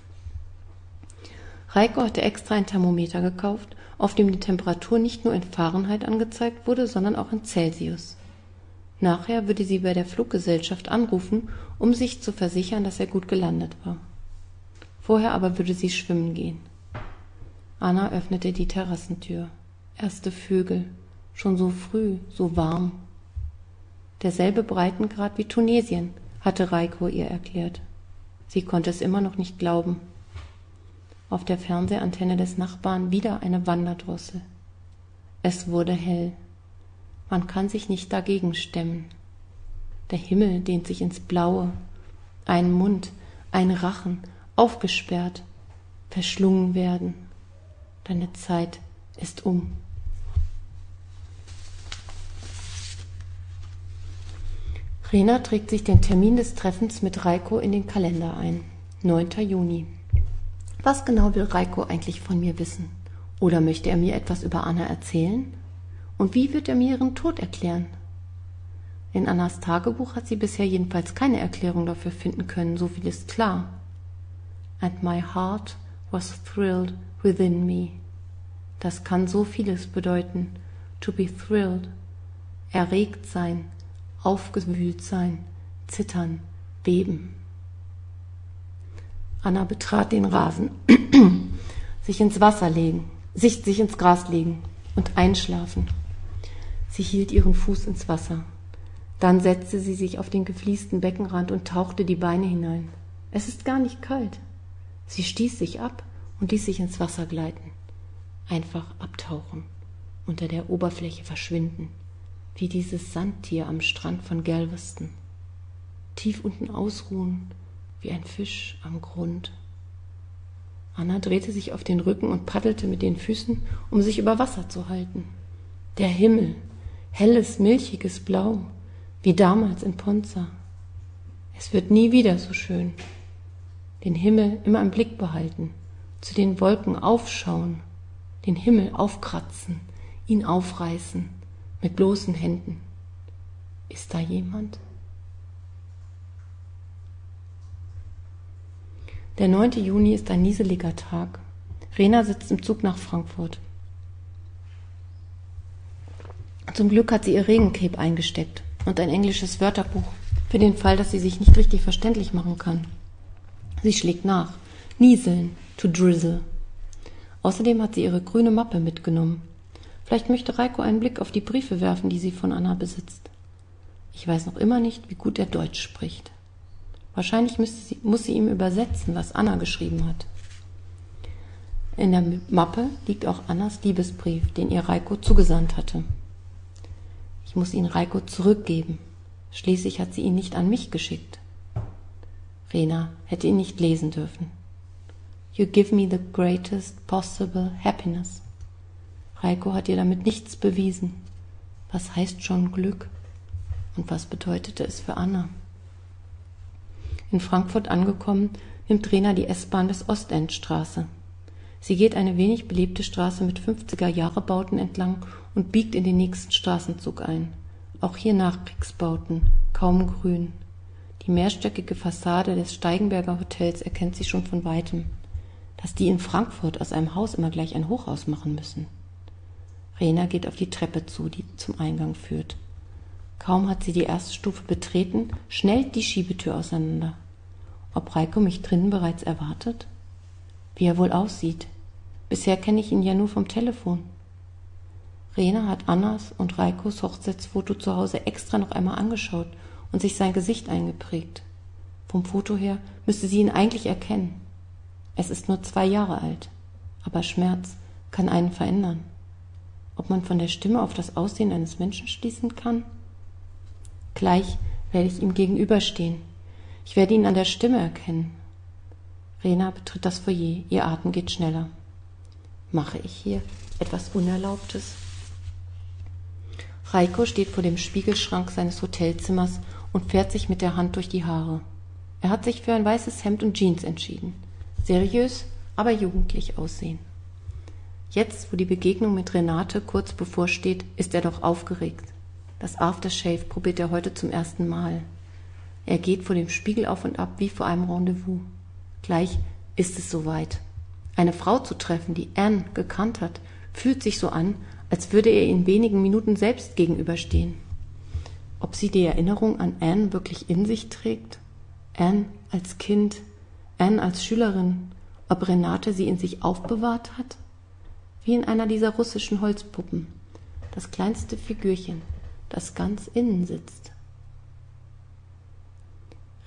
Reiko hatte extra ein Thermometer gekauft, auf dem die Temperatur nicht nur in Fahrenheit angezeigt wurde, sondern auch in Celsius. Nachher würde sie bei der Fluggesellschaft anrufen, um sich zu versichern, dass er gut gelandet war. Vorher aber würde sie schwimmen gehen. Anna öffnete die Terrassentür. Erste Vögel, schon so früh, so warm. Derselbe Breitengrad wie Tunesien, hatte Reiko ihr erklärt. Sie konnte es immer noch nicht glauben. Auf der Fernsehantenne des Nachbarn wieder eine Wanderdrossel. Es wurde hell. Man kann sich nicht dagegen stemmen. Der Himmel dehnt sich ins Blaue. Ein Mund, ein Rachen, aufgesperrt, verschlungen werden. Deine Zeit ist um. Rena trägt sich den Termin des Treffens mit Reiko in den Kalender ein. 9. Juni. Was genau will Reiko eigentlich von mir wissen? Oder möchte er mir etwas über Anna erzählen? Und wie wird er mir ihren Tod erklären? In Annas Tagebuch hat sie bisher jedenfalls keine Erklärung dafür finden können, so viel ist klar. And my heart was thrilled within me. Das kann so vieles bedeuten. To be thrilled. Erregt sein, aufgewühlt sein, zittern, beben. Anna betrat den Rasen, sich ins Wasser legen, sich, sich ins Gras legen und einschlafen. Sie hielt ihren Fuß ins Wasser. Dann setzte sie sich auf den gefliesten Beckenrand und tauchte die Beine hinein. Es ist gar nicht kalt. Sie stieß sich ab und ließ sich ins Wasser gleiten. Einfach abtauchen, unter der Oberfläche verschwinden, wie dieses Sandtier am Strand von Galveston. Tief unten ausruhen, wie ein Fisch am Grund. Anna drehte sich auf den Rücken und paddelte mit den Füßen, um sich über Wasser zu halten. Der Himmel, helles, milchiges Blau, wie damals in Ponza. Es wird nie wieder so schön. Den Himmel immer im Blick behalten, zu den Wolken aufschauen, den Himmel aufkratzen, ihn aufreißen, mit bloßen Händen. Ist da jemand? Der 9. Juni ist ein nieseliger Tag. Rena sitzt im Zug nach Frankfurt. Zum Glück hat sie ihr Regencape eingesteckt und ein englisches Wörterbuch für den Fall, dass sie sich nicht richtig verständlich machen kann. Sie schlägt nach. Nieseln, to drizzle. Außerdem hat sie ihre grüne Mappe mitgenommen. Vielleicht möchte Reiko einen Blick auf die Briefe werfen, die sie von Anna besitzt. Ich weiß noch immer nicht, wie gut er Deutsch spricht. Wahrscheinlich sie, muss sie ihm übersetzen, was Anna geschrieben hat. In der Mappe liegt auch Annas Liebesbrief, den ihr Reiko zugesandt hatte. Ich muss ihn Reiko zurückgeben. Schließlich hat sie ihn nicht an mich geschickt. Rena hätte ihn nicht lesen dürfen. You give me the greatest possible happiness. Reiko hat ihr damit nichts bewiesen. Was heißt schon Glück? Und was bedeutete es für Anna? In Frankfurt angekommen, nimmt Rena die S-Bahn bis Ostendstraße. Sie geht eine wenig belebte Straße mit 50er-Jahre-Bauten entlang und biegt in den nächsten Straßenzug ein. Auch hier Nachkriegsbauten, kaum grün. Die mehrstöckige Fassade des Steigenberger Hotels erkennt sie schon von weitem. Dass die in Frankfurt aus einem Haus immer gleich ein Hochhaus machen müssen. Rena geht auf die Treppe zu, die zum Eingang führt. Kaum hat sie die erste Stufe betreten, schnellt die Schiebetür auseinander. Ob Reiko mich drinnen bereits erwartet? Wie er wohl aussieht. Bisher kenne ich ihn ja nur vom Telefon. Rena hat Annas und Reikos Hochzeitsfoto zu Hause extra noch einmal angeschaut und sich sein Gesicht eingeprägt. Vom Foto her müsste sie ihn eigentlich erkennen. Es ist nur zwei Jahre alt, aber Schmerz kann einen verändern. Ob man von der Stimme auf das Aussehen eines Menschen schließen kann? Gleich werde ich ihm gegenüberstehen. Ich werde ihn an der Stimme erkennen. Rena betritt das Foyer, ihr Atem geht schneller. Mache ich hier etwas Unerlaubtes? Reiko steht vor dem Spiegelschrank seines Hotelzimmers und fährt sich mit der Hand durch die Haare. Er hat sich für ein weißes Hemd und Jeans entschieden. Seriös, aber jugendlich aussehen. Jetzt, wo die Begegnung mit Renate kurz bevorsteht, ist er doch aufgeregt. Das Aftershave probiert er heute zum ersten Mal. Er geht vor dem Spiegel auf und ab wie vor einem Rendezvous. Gleich ist es soweit. Eine Frau zu treffen, die Anne gekannt hat, fühlt sich so an, als würde er in wenigen Minuten selbst gegenüberstehen ob sie die Erinnerung an Anne wirklich in sich trägt? Anne als Kind, Anne als Schülerin, ob Renate sie in sich aufbewahrt hat? Wie in einer dieser russischen Holzpuppen, das kleinste Figürchen, das ganz innen sitzt.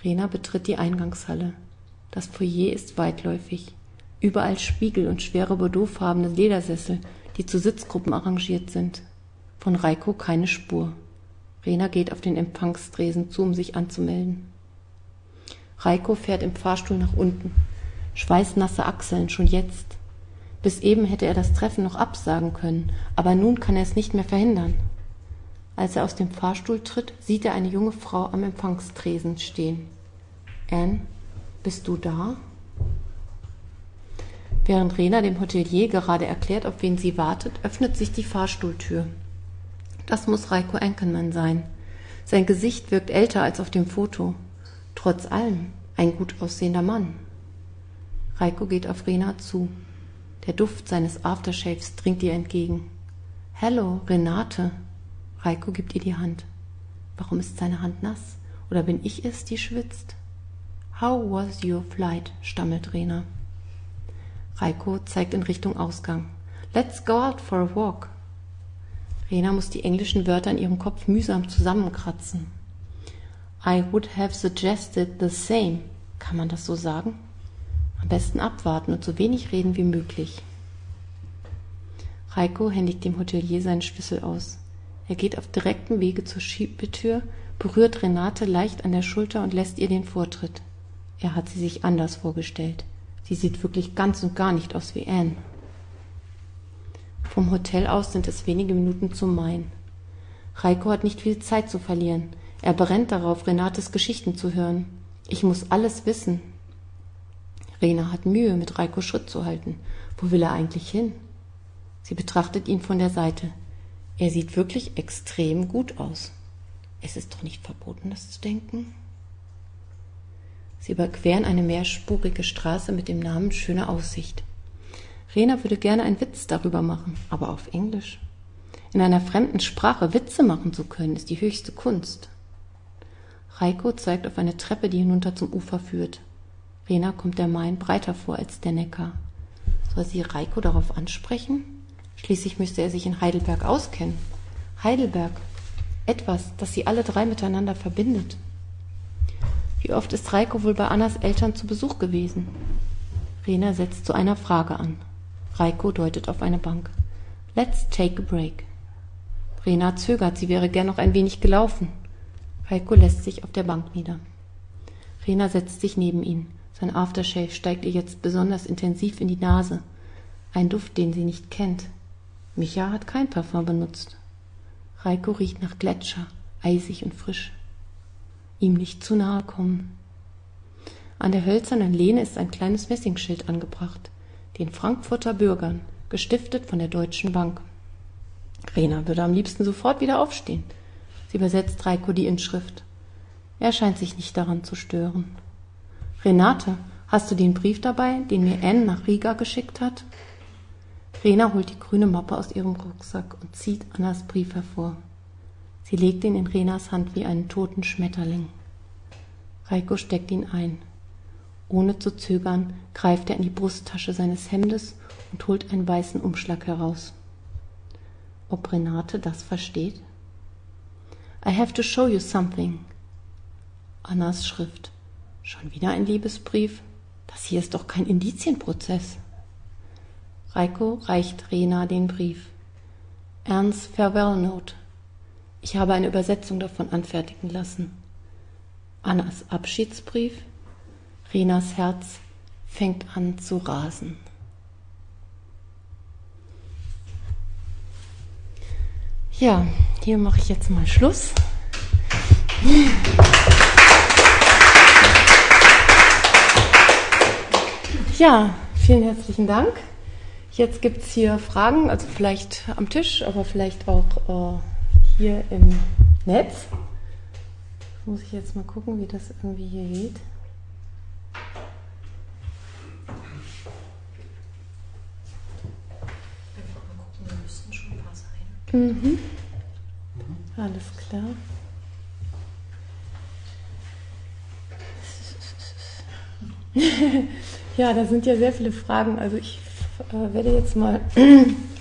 Rena betritt die Eingangshalle. Das Foyer ist weitläufig. Überall Spiegel und schwere bordeauxfarbene Ledersessel, die zu Sitzgruppen arrangiert sind. Von Reiko keine Spur. Rena geht auf den Empfangstresen zu, um sich anzumelden. Reiko fährt im Fahrstuhl nach unten. Schweißnasse Achseln, schon jetzt. Bis eben hätte er das Treffen noch absagen können, aber nun kann er es nicht mehr verhindern. Als er aus dem Fahrstuhl tritt, sieht er eine junge Frau am Empfangstresen stehen. Anne, bist du da? Während Rena dem Hotelier gerade erklärt, auf wen sie wartet, öffnet sich die Fahrstuhltür. Das muss Reiko Enkelmann sein. Sein Gesicht wirkt älter als auf dem Foto. Trotz allem ein gut aussehender Mann. Reiko geht auf Rena zu. Der Duft seines Aftershaves dringt ihr entgegen. Hallo, Renate. Reiko gibt ihr die Hand. Warum ist seine Hand nass? Oder bin ich es, die schwitzt? How was your flight? stammelt Rena. Reiko zeigt in Richtung Ausgang. Let's go out for a walk. Rena muss die englischen Wörter in ihrem Kopf mühsam zusammenkratzen. I would have suggested the same. Kann man das so sagen? Am besten abwarten und so wenig reden wie möglich. Reiko händigt dem Hotelier seinen Schlüssel aus. Er geht auf direktem Wege zur Schiebetür, berührt Renate leicht an der Schulter und lässt ihr den Vortritt. Er hat sie sich anders vorgestellt. Sie sieht wirklich ganz und gar nicht aus wie Anne. Vom Hotel aus sind es wenige Minuten zum Main. Reiko hat nicht viel Zeit zu verlieren. Er brennt darauf, Renates Geschichten zu hören. Ich muss alles wissen. Rena hat Mühe, mit Reiko Schritt zu halten. Wo will er eigentlich hin? Sie betrachtet ihn von der Seite. Er sieht wirklich extrem gut aus. Es ist doch nicht verboten, das zu denken. Sie überqueren eine mehrspurige Straße mit dem Namen Schöne Aussicht. Rena würde gerne einen Witz darüber machen, aber auf Englisch. In einer fremden Sprache Witze machen zu können, ist die höchste Kunst. Reiko zeigt auf eine Treppe, die hinunter zum Ufer führt. Rena kommt der Main breiter vor als der Neckar. Soll sie Reiko darauf ansprechen? Schließlich müsste er sich in Heidelberg auskennen. Heidelberg. Etwas, das sie alle drei miteinander verbindet. Wie oft ist Reiko wohl bei Annas Eltern zu Besuch gewesen? Rena setzt zu einer Frage an. Reiko deutet auf eine Bank. Let's take a break. Rena zögert, sie wäre gern noch ein wenig gelaufen. Reiko lässt sich auf der Bank nieder. Rena setzt sich neben ihn. Sein Aftershave steigt ihr jetzt besonders intensiv in die Nase. Ein Duft, den sie nicht kennt. Micha hat kein Parfum benutzt. Reiko riecht nach Gletscher, eisig und frisch. Ihm nicht zu nahe kommen. An der hölzernen Lehne ist ein kleines Messingschild angebracht, den Frankfurter Bürgern, gestiftet von der Deutschen Bank. Rena würde am liebsten sofort wieder aufstehen. Sie übersetzt Reiko die Inschrift. Er scheint sich nicht daran zu stören. Renate, hast du den Brief dabei, den mir Anne nach Riga geschickt hat? Rena holt die grüne Mappe aus ihrem Rucksack und zieht Annas Brief hervor. Sie legt ihn in Renas Hand wie einen toten Schmetterling. Reiko steckt ihn ein. Ohne zu zögern greift er in die Brusttasche seines Hemdes und holt einen weißen Umschlag heraus. Ob Renate das versteht? I have to show you something. Annas Schrift. Schon wieder ein Liebesbrief? Das hier ist doch kein Indizienprozess. Reiko reicht Rena den Brief. Ernst Farewell Note. Ich habe eine Übersetzung davon anfertigen lassen. Annas Abschiedsbrief. Renas Herz fängt an zu rasen. Ja, hier mache ich jetzt mal Schluss. Ja, vielen herzlichen Dank. Jetzt gibt es hier Fragen, also vielleicht am Tisch, aber vielleicht auch äh, hier im Netz. Muss ich jetzt mal gucken, wie das irgendwie hier geht. Mhm. Alles klar. ja, da sind ja sehr viele Fragen. Also ich äh, werde jetzt mal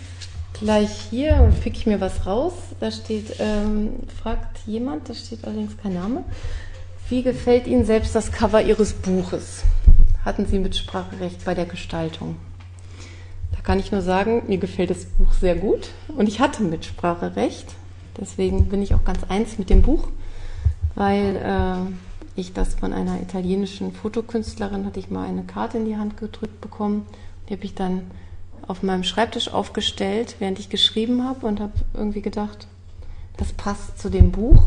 gleich hier und pick ich mir was raus. Da steht, ähm, fragt jemand, da steht allerdings kein Name. Wie gefällt Ihnen selbst das Cover Ihres Buches? Hatten Sie Mitspracherecht bei der Gestaltung? kann ich nur sagen, mir gefällt das Buch sehr gut und ich hatte Mitspracherecht. Deswegen bin ich auch ganz eins mit dem Buch, weil äh, ich das von einer italienischen Fotokünstlerin hatte ich mal eine Karte in die Hand gedrückt bekommen. Die habe ich dann auf meinem Schreibtisch aufgestellt, während ich geschrieben habe und habe irgendwie gedacht, das passt zu dem Buch,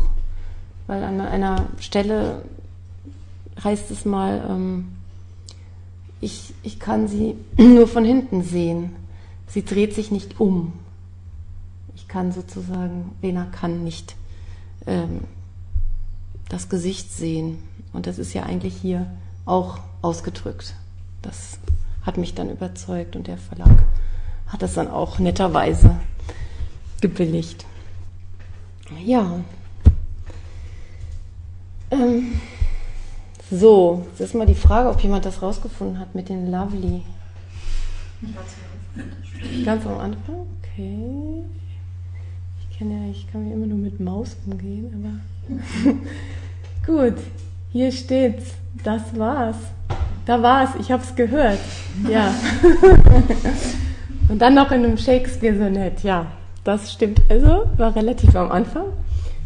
weil an einer Stelle heißt es mal, ähm, ich, ich kann sie nur von hinten sehen. Sie dreht sich nicht um. Ich kann sozusagen, Lena kann nicht ähm, das Gesicht sehen. Und das ist ja eigentlich hier auch ausgedrückt. Das hat mich dann überzeugt und der Verlag hat das dann auch netterweise gebilligt. Ja. Ähm, so, jetzt ist mal die Frage, ob jemand das rausgefunden hat mit den Lovely. Ganz am Anfang? Okay. Ich ja, ich kann ja immer nur mit Maus umgehen, aber gut. Hier steht's. Das war's. Da war's. Ich hab's gehört. Ja. Und dann noch in einem Shakespeare-Sonett. Ja, das stimmt. Also war relativ am Anfang.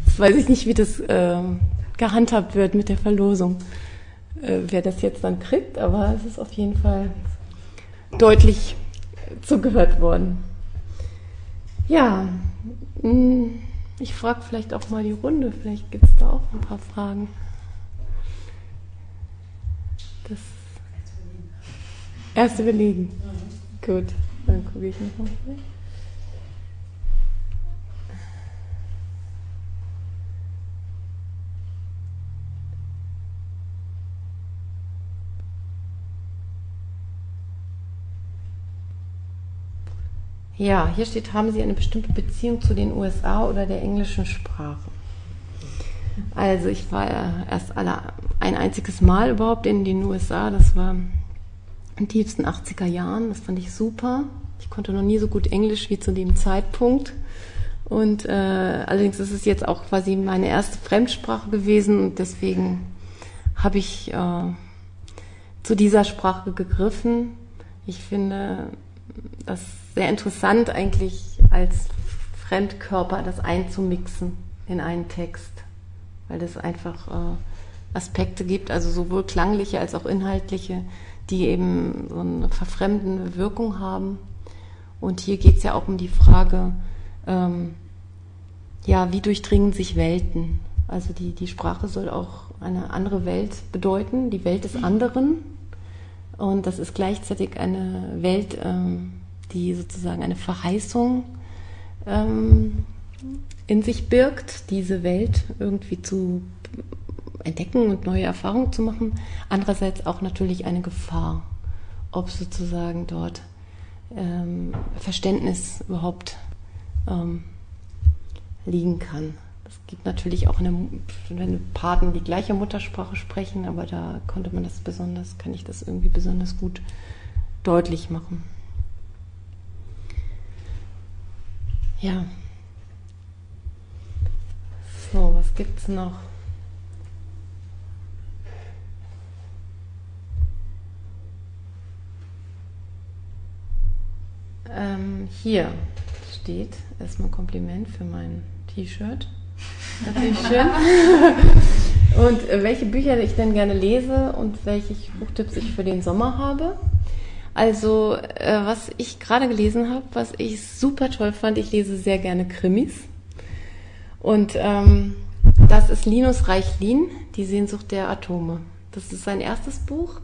Jetzt weiß ich nicht, wie das äh, gehandhabt wird mit der Verlosung äh, wer das jetzt dann kriegt, aber es ist auf jeden Fall deutlich zugehört worden. Ja, mm, ich frage vielleicht auch mal die Runde, vielleicht gibt es da auch ein paar Fragen. Das erste Belegen. Gut, dann gucke ich noch mal. Ja, hier steht, haben Sie eine bestimmte Beziehung zu den USA oder der englischen Sprache? Also ich war erst alle, ein einziges Mal überhaupt in den USA. Das war tiefsten 80er Jahren. Das fand ich super. Ich konnte noch nie so gut Englisch wie zu dem Zeitpunkt. Und äh, allerdings ist es jetzt auch quasi meine erste Fremdsprache gewesen und deswegen habe ich äh, zu dieser Sprache gegriffen. Ich finde, das sehr interessant eigentlich als Fremdkörper das einzumixen in einen Text, weil es einfach äh, Aspekte gibt, also sowohl klangliche als auch inhaltliche, die eben so eine verfremdende Wirkung haben. Und hier geht es ja auch um die Frage, ähm, ja, wie durchdringen sich Welten? Also die, die Sprache soll auch eine andere Welt bedeuten, die Welt des anderen. Und das ist gleichzeitig eine Welt, ähm, die sozusagen eine Verheißung ähm, in sich birgt, diese Welt irgendwie zu entdecken und neue Erfahrungen zu machen. Andererseits auch natürlich eine Gefahr, ob sozusagen dort ähm, Verständnis überhaupt ähm, liegen kann. Es gibt natürlich auch eine, wenn Paten die gleiche Muttersprache sprechen, aber da konnte man das besonders, kann ich das irgendwie besonders gut deutlich machen. Ja. So, was gibt's noch? Ähm, hier steht erstmal Kompliment für mein T-Shirt. Natürlich schön. und äh, welche Bücher ich denn gerne lese und welche Buchtipps ich für den Sommer habe. Also, äh, was ich gerade gelesen habe, was ich super toll fand, ich lese sehr gerne Krimis. Und ähm, das ist Linus Reichlin, Die Sehnsucht der Atome. Das ist sein erstes Buch.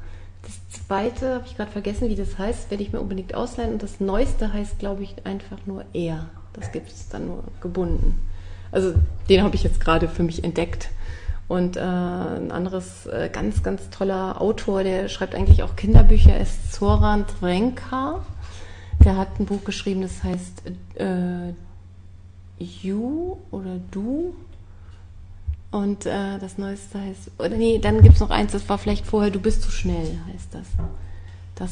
Zweite habe ich gerade vergessen, wie das heißt, werde ich mir unbedingt ausleihen. Und das neueste heißt, glaube ich, einfach nur Er. Das gibt es dann nur gebunden. Also den habe ich jetzt gerade für mich entdeckt. Und äh, ein anderes äh, ganz, ganz toller Autor, der schreibt eigentlich auch Kinderbücher, ist Zoran Trenka. Der hat ein Buch geschrieben, das heißt äh, You oder Du. Und äh, das neueste heißt, oder nee, dann gibt es noch eins, das war vielleicht vorher, Du bist zu schnell, heißt das. Das,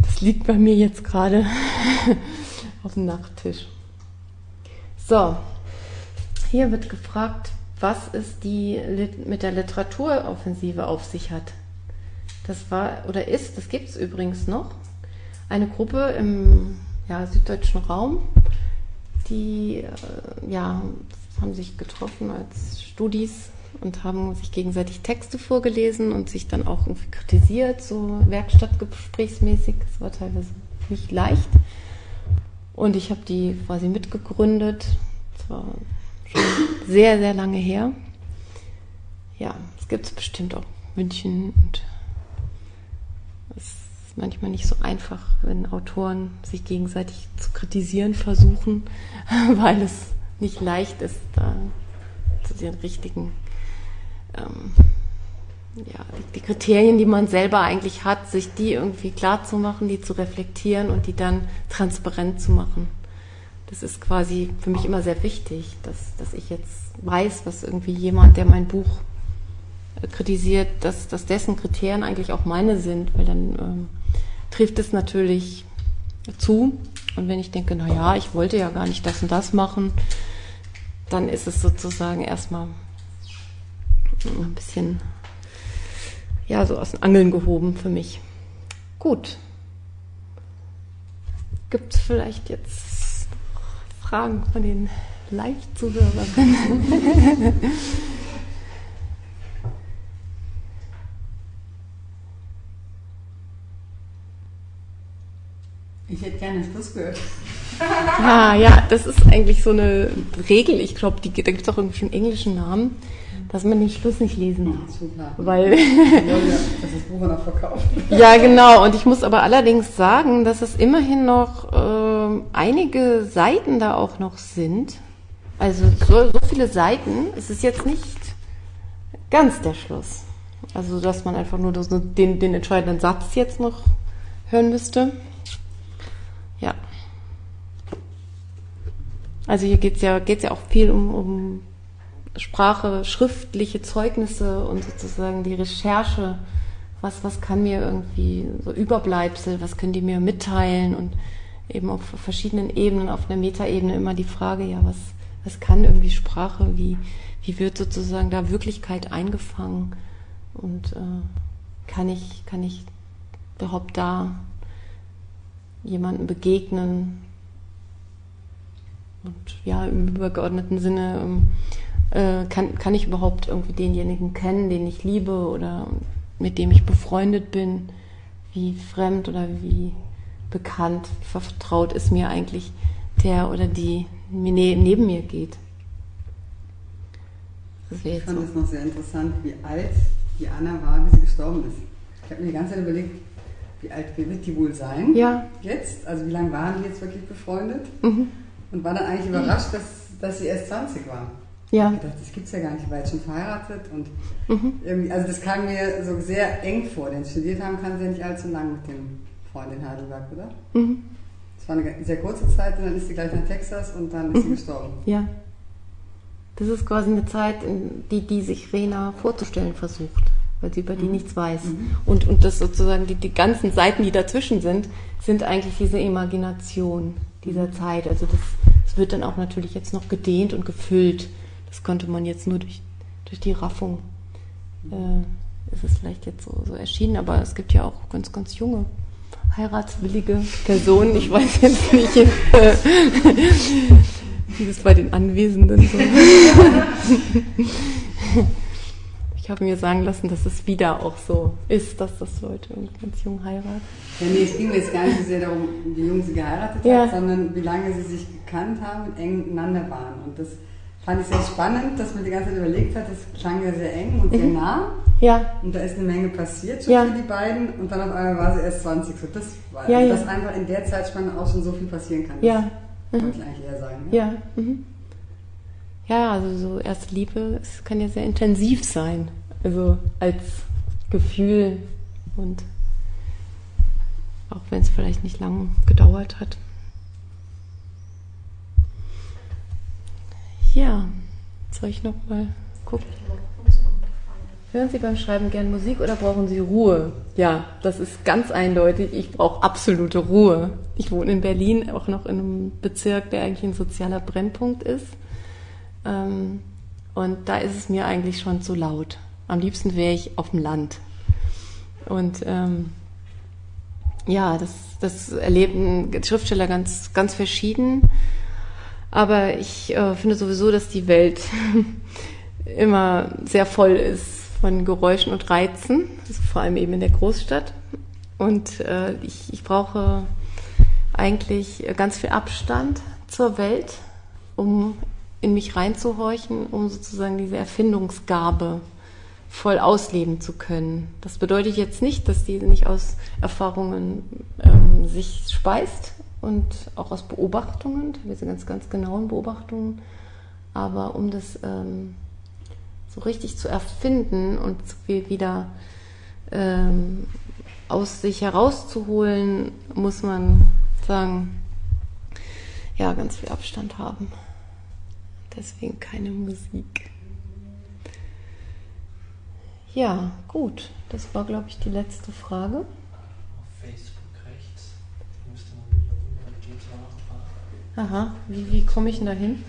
das liegt bei mir jetzt gerade auf dem Nachttisch. So, hier wird gefragt, was es die mit der Literaturoffensive auf sich hat. Das war oder ist, das gibt es übrigens noch, eine Gruppe im ja, süddeutschen Raum, die äh, ja, haben sich getroffen als Studis und haben sich gegenseitig Texte vorgelesen und sich dann auch irgendwie kritisiert, so Werkstattgesprächsmäßig. Das war teilweise nicht leicht. Und ich habe die quasi mitgegründet. Das war schon sehr, sehr lange her. Ja, es gibt es bestimmt auch in München und es ist manchmal nicht so einfach, wenn Autoren sich gegenseitig zu kritisieren versuchen, weil es nicht leicht ist, da zu den richtigen ähm, ja, die Kriterien, die man selber eigentlich hat, sich die irgendwie klar zu machen, die zu reflektieren und die dann transparent zu machen. Das ist quasi für mich immer sehr wichtig, dass, dass ich jetzt weiß, was irgendwie jemand, der mein Buch äh, kritisiert, dass, dass dessen Kriterien eigentlich auch meine sind, weil dann ähm, trifft es natürlich zu. Und wenn ich denke, na ja, ich wollte ja gar nicht das und das machen, dann ist es sozusagen erstmal ein bisschen ja, so aus den Angeln gehoben für mich. Gut. Gibt es vielleicht jetzt Fragen von den Live-Zuhörerinnen? Ich hätte gerne den Schluss gehört. ah, ja, das ist eigentlich so eine Regel. Ich glaube, da gibt es auch irgendwie einen englischen Namen dass man den Schluss nicht lesen darf. Weil ja, das ist Buch noch verkauft. ja, genau. Und ich muss aber allerdings sagen, dass es immerhin noch äh, einige Seiten da auch noch sind. Also so, so viele Seiten. Es ist jetzt nicht ganz der Schluss. Also, dass man einfach nur den, den entscheidenden Satz jetzt noch hören müsste. Ja. Also hier geht es ja, geht's ja auch viel um, um Sprache, schriftliche Zeugnisse und sozusagen die Recherche, was, was kann mir irgendwie so Überbleibsel, was können die mir mitteilen? Und eben auf verschiedenen Ebenen, auf einer Metaebene immer die Frage, ja, was, was kann irgendwie Sprache, wie, wie wird sozusagen da Wirklichkeit eingefangen? Und äh, kann ich, kann ich überhaupt da jemandem begegnen und ja, im übergeordneten Sinne ähm, äh, kann, kann ich überhaupt irgendwie denjenigen kennen, den ich liebe oder mit dem ich befreundet bin? Wie fremd oder wie bekannt, vertraut ist mir eigentlich der oder die ne-, neben mir geht. ich fand es noch sehr interessant, wie alt die Anna war, wie sie gestorben ist. Ich habe mir die ganze Zeit überlegt, wie alt wird die wohl sein? Ja. Jetzt? Also wie lange waren die jetzt wirklich befreundet? Mhm. Und war dann eigentlich überrascht, dass, dass sie erst 20 war. Ja. Ich dachte, das gibt es ja gar nicht, jetzt schon verheiratet und mhm. irgendwie, also das kam mir so sehr eng vor, denn studiert haben kann sie ja nicht allzu lang mit dem Freund in Heidelberg, oder? Mhm. Das war eine sehr kurze Zeit und dann ist sie gleich nach Texas und dann ist mhm. sie gestorben. Ja. Das ist quasi eine Zeit, die, die sich Rena vorzustellen versucht, weil sie über die mhm. nichts weiß. Mhm. Und, und das sozusagen, die, die ganzen Seiten, die dazwischen sind, sind eigentlich diese Imagination dieser Zeit. Also das, das wird dann auch natürlich jetzt noch gedehnt und gefüllt das konnte man jetzt nur durch, durch die Raffung, äh, ist es vielleicht jetzt so, so erschienen, aber es gibt ja auch ganz, ganz junge heiratswillige Personen. Ich weiß jetzt nicht, äh, wie das bei den Anwesenden so Ich habe mir sagen lassen, dass es wieder auch so ist, dass das Leute ganz jung heiraten. Ja, nee, es ging mir jetzt gar nicht so sehr darum, wie jung sie geheiratet ja. hat, sondern wie lange sie sich gekannt haben und eng miteinander waren. Und das fand ich sehr spannend, dass man die ganze Zeit überlegt hat, das klang ja sehr eng und sehr mhm. nah. Ja. Und da ist eine Menge passiert schon ja. für die beiden und dann auf einmal war sie erst 20. So, das war, ja, also, ja. dass einfach in der Zeitspanne auch schon so viel passieren kann. Ja. Das mhm. wollte ich eigentlich eher sagen. Ne? Ja. Mhm. Ja, also so erste Liebe, es kann ja sehr intensiv sein. Also als Gefühl und auch wenn es vielleicht nicht lang gedauert hat. Ja, soll ich noch mal gucken? Hören Sie beim Schreiben gern Musik oder brauchen Sie Ruhe? Ja, das ist ganz eindeutig. Ich brauche absolute Ruhe. Ich wohne in Berlin, auch noch in einem Bezirk, der eigentlich ein sozialer Brennpunkt ist. Ähm, und da ist es mir eigentlich schon zu laut. Am liebsten wäre ich auf dem Land. Und ähm, ja, das, das erleben Schriftsteller ganz, ganz verschieden. Aber ich äh, finde sowieso, dass die Welt immer sehr voll ist von Geräuschen und Reizen, also vor allem eben in der Großstadt. Und äh, ich, ich brauche eigentlich ganz viel Abstand zur Welt, um in mich reinzuhorchen, um sozusagen diese Erfindungsgabe voll ausleben zu können. Das bedeutet jetzt nicht, dass die nicht aus Erfahrungen ähm, sich speist, und auch aus Beobachtungen, teilweise ganz, ganz genauen Beobachtungen. Aber um das ähm, so richtig zu erfinden und wieder ähm, aus sich herauszuholen, muss man sagen, ja, ganz viel Abstand haben. Deswegen keine Musik. Ja, gut. Das war, glaube ich, die letzte Frage. Aha, wie, wie komme ich denn da hin?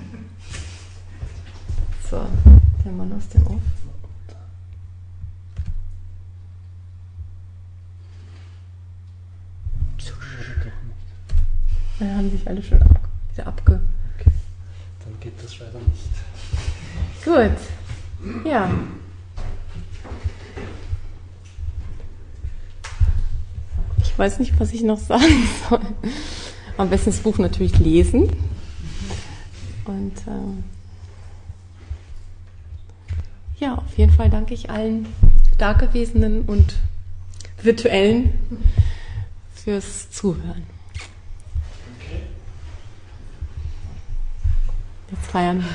So, der Mann aus dem Off. Da haben sich alle schon ab, wieder abge. Geht das leider nicht. Gut, ja. Ich weiß nicht, was ich noch sagen soll. Am besten das Buch natürlich lesen. Und ähm, ja, auf jeden Fall danke ich allen Dagewesenen und Virtuellen fürs Zuhören. Jetzt feiern wir.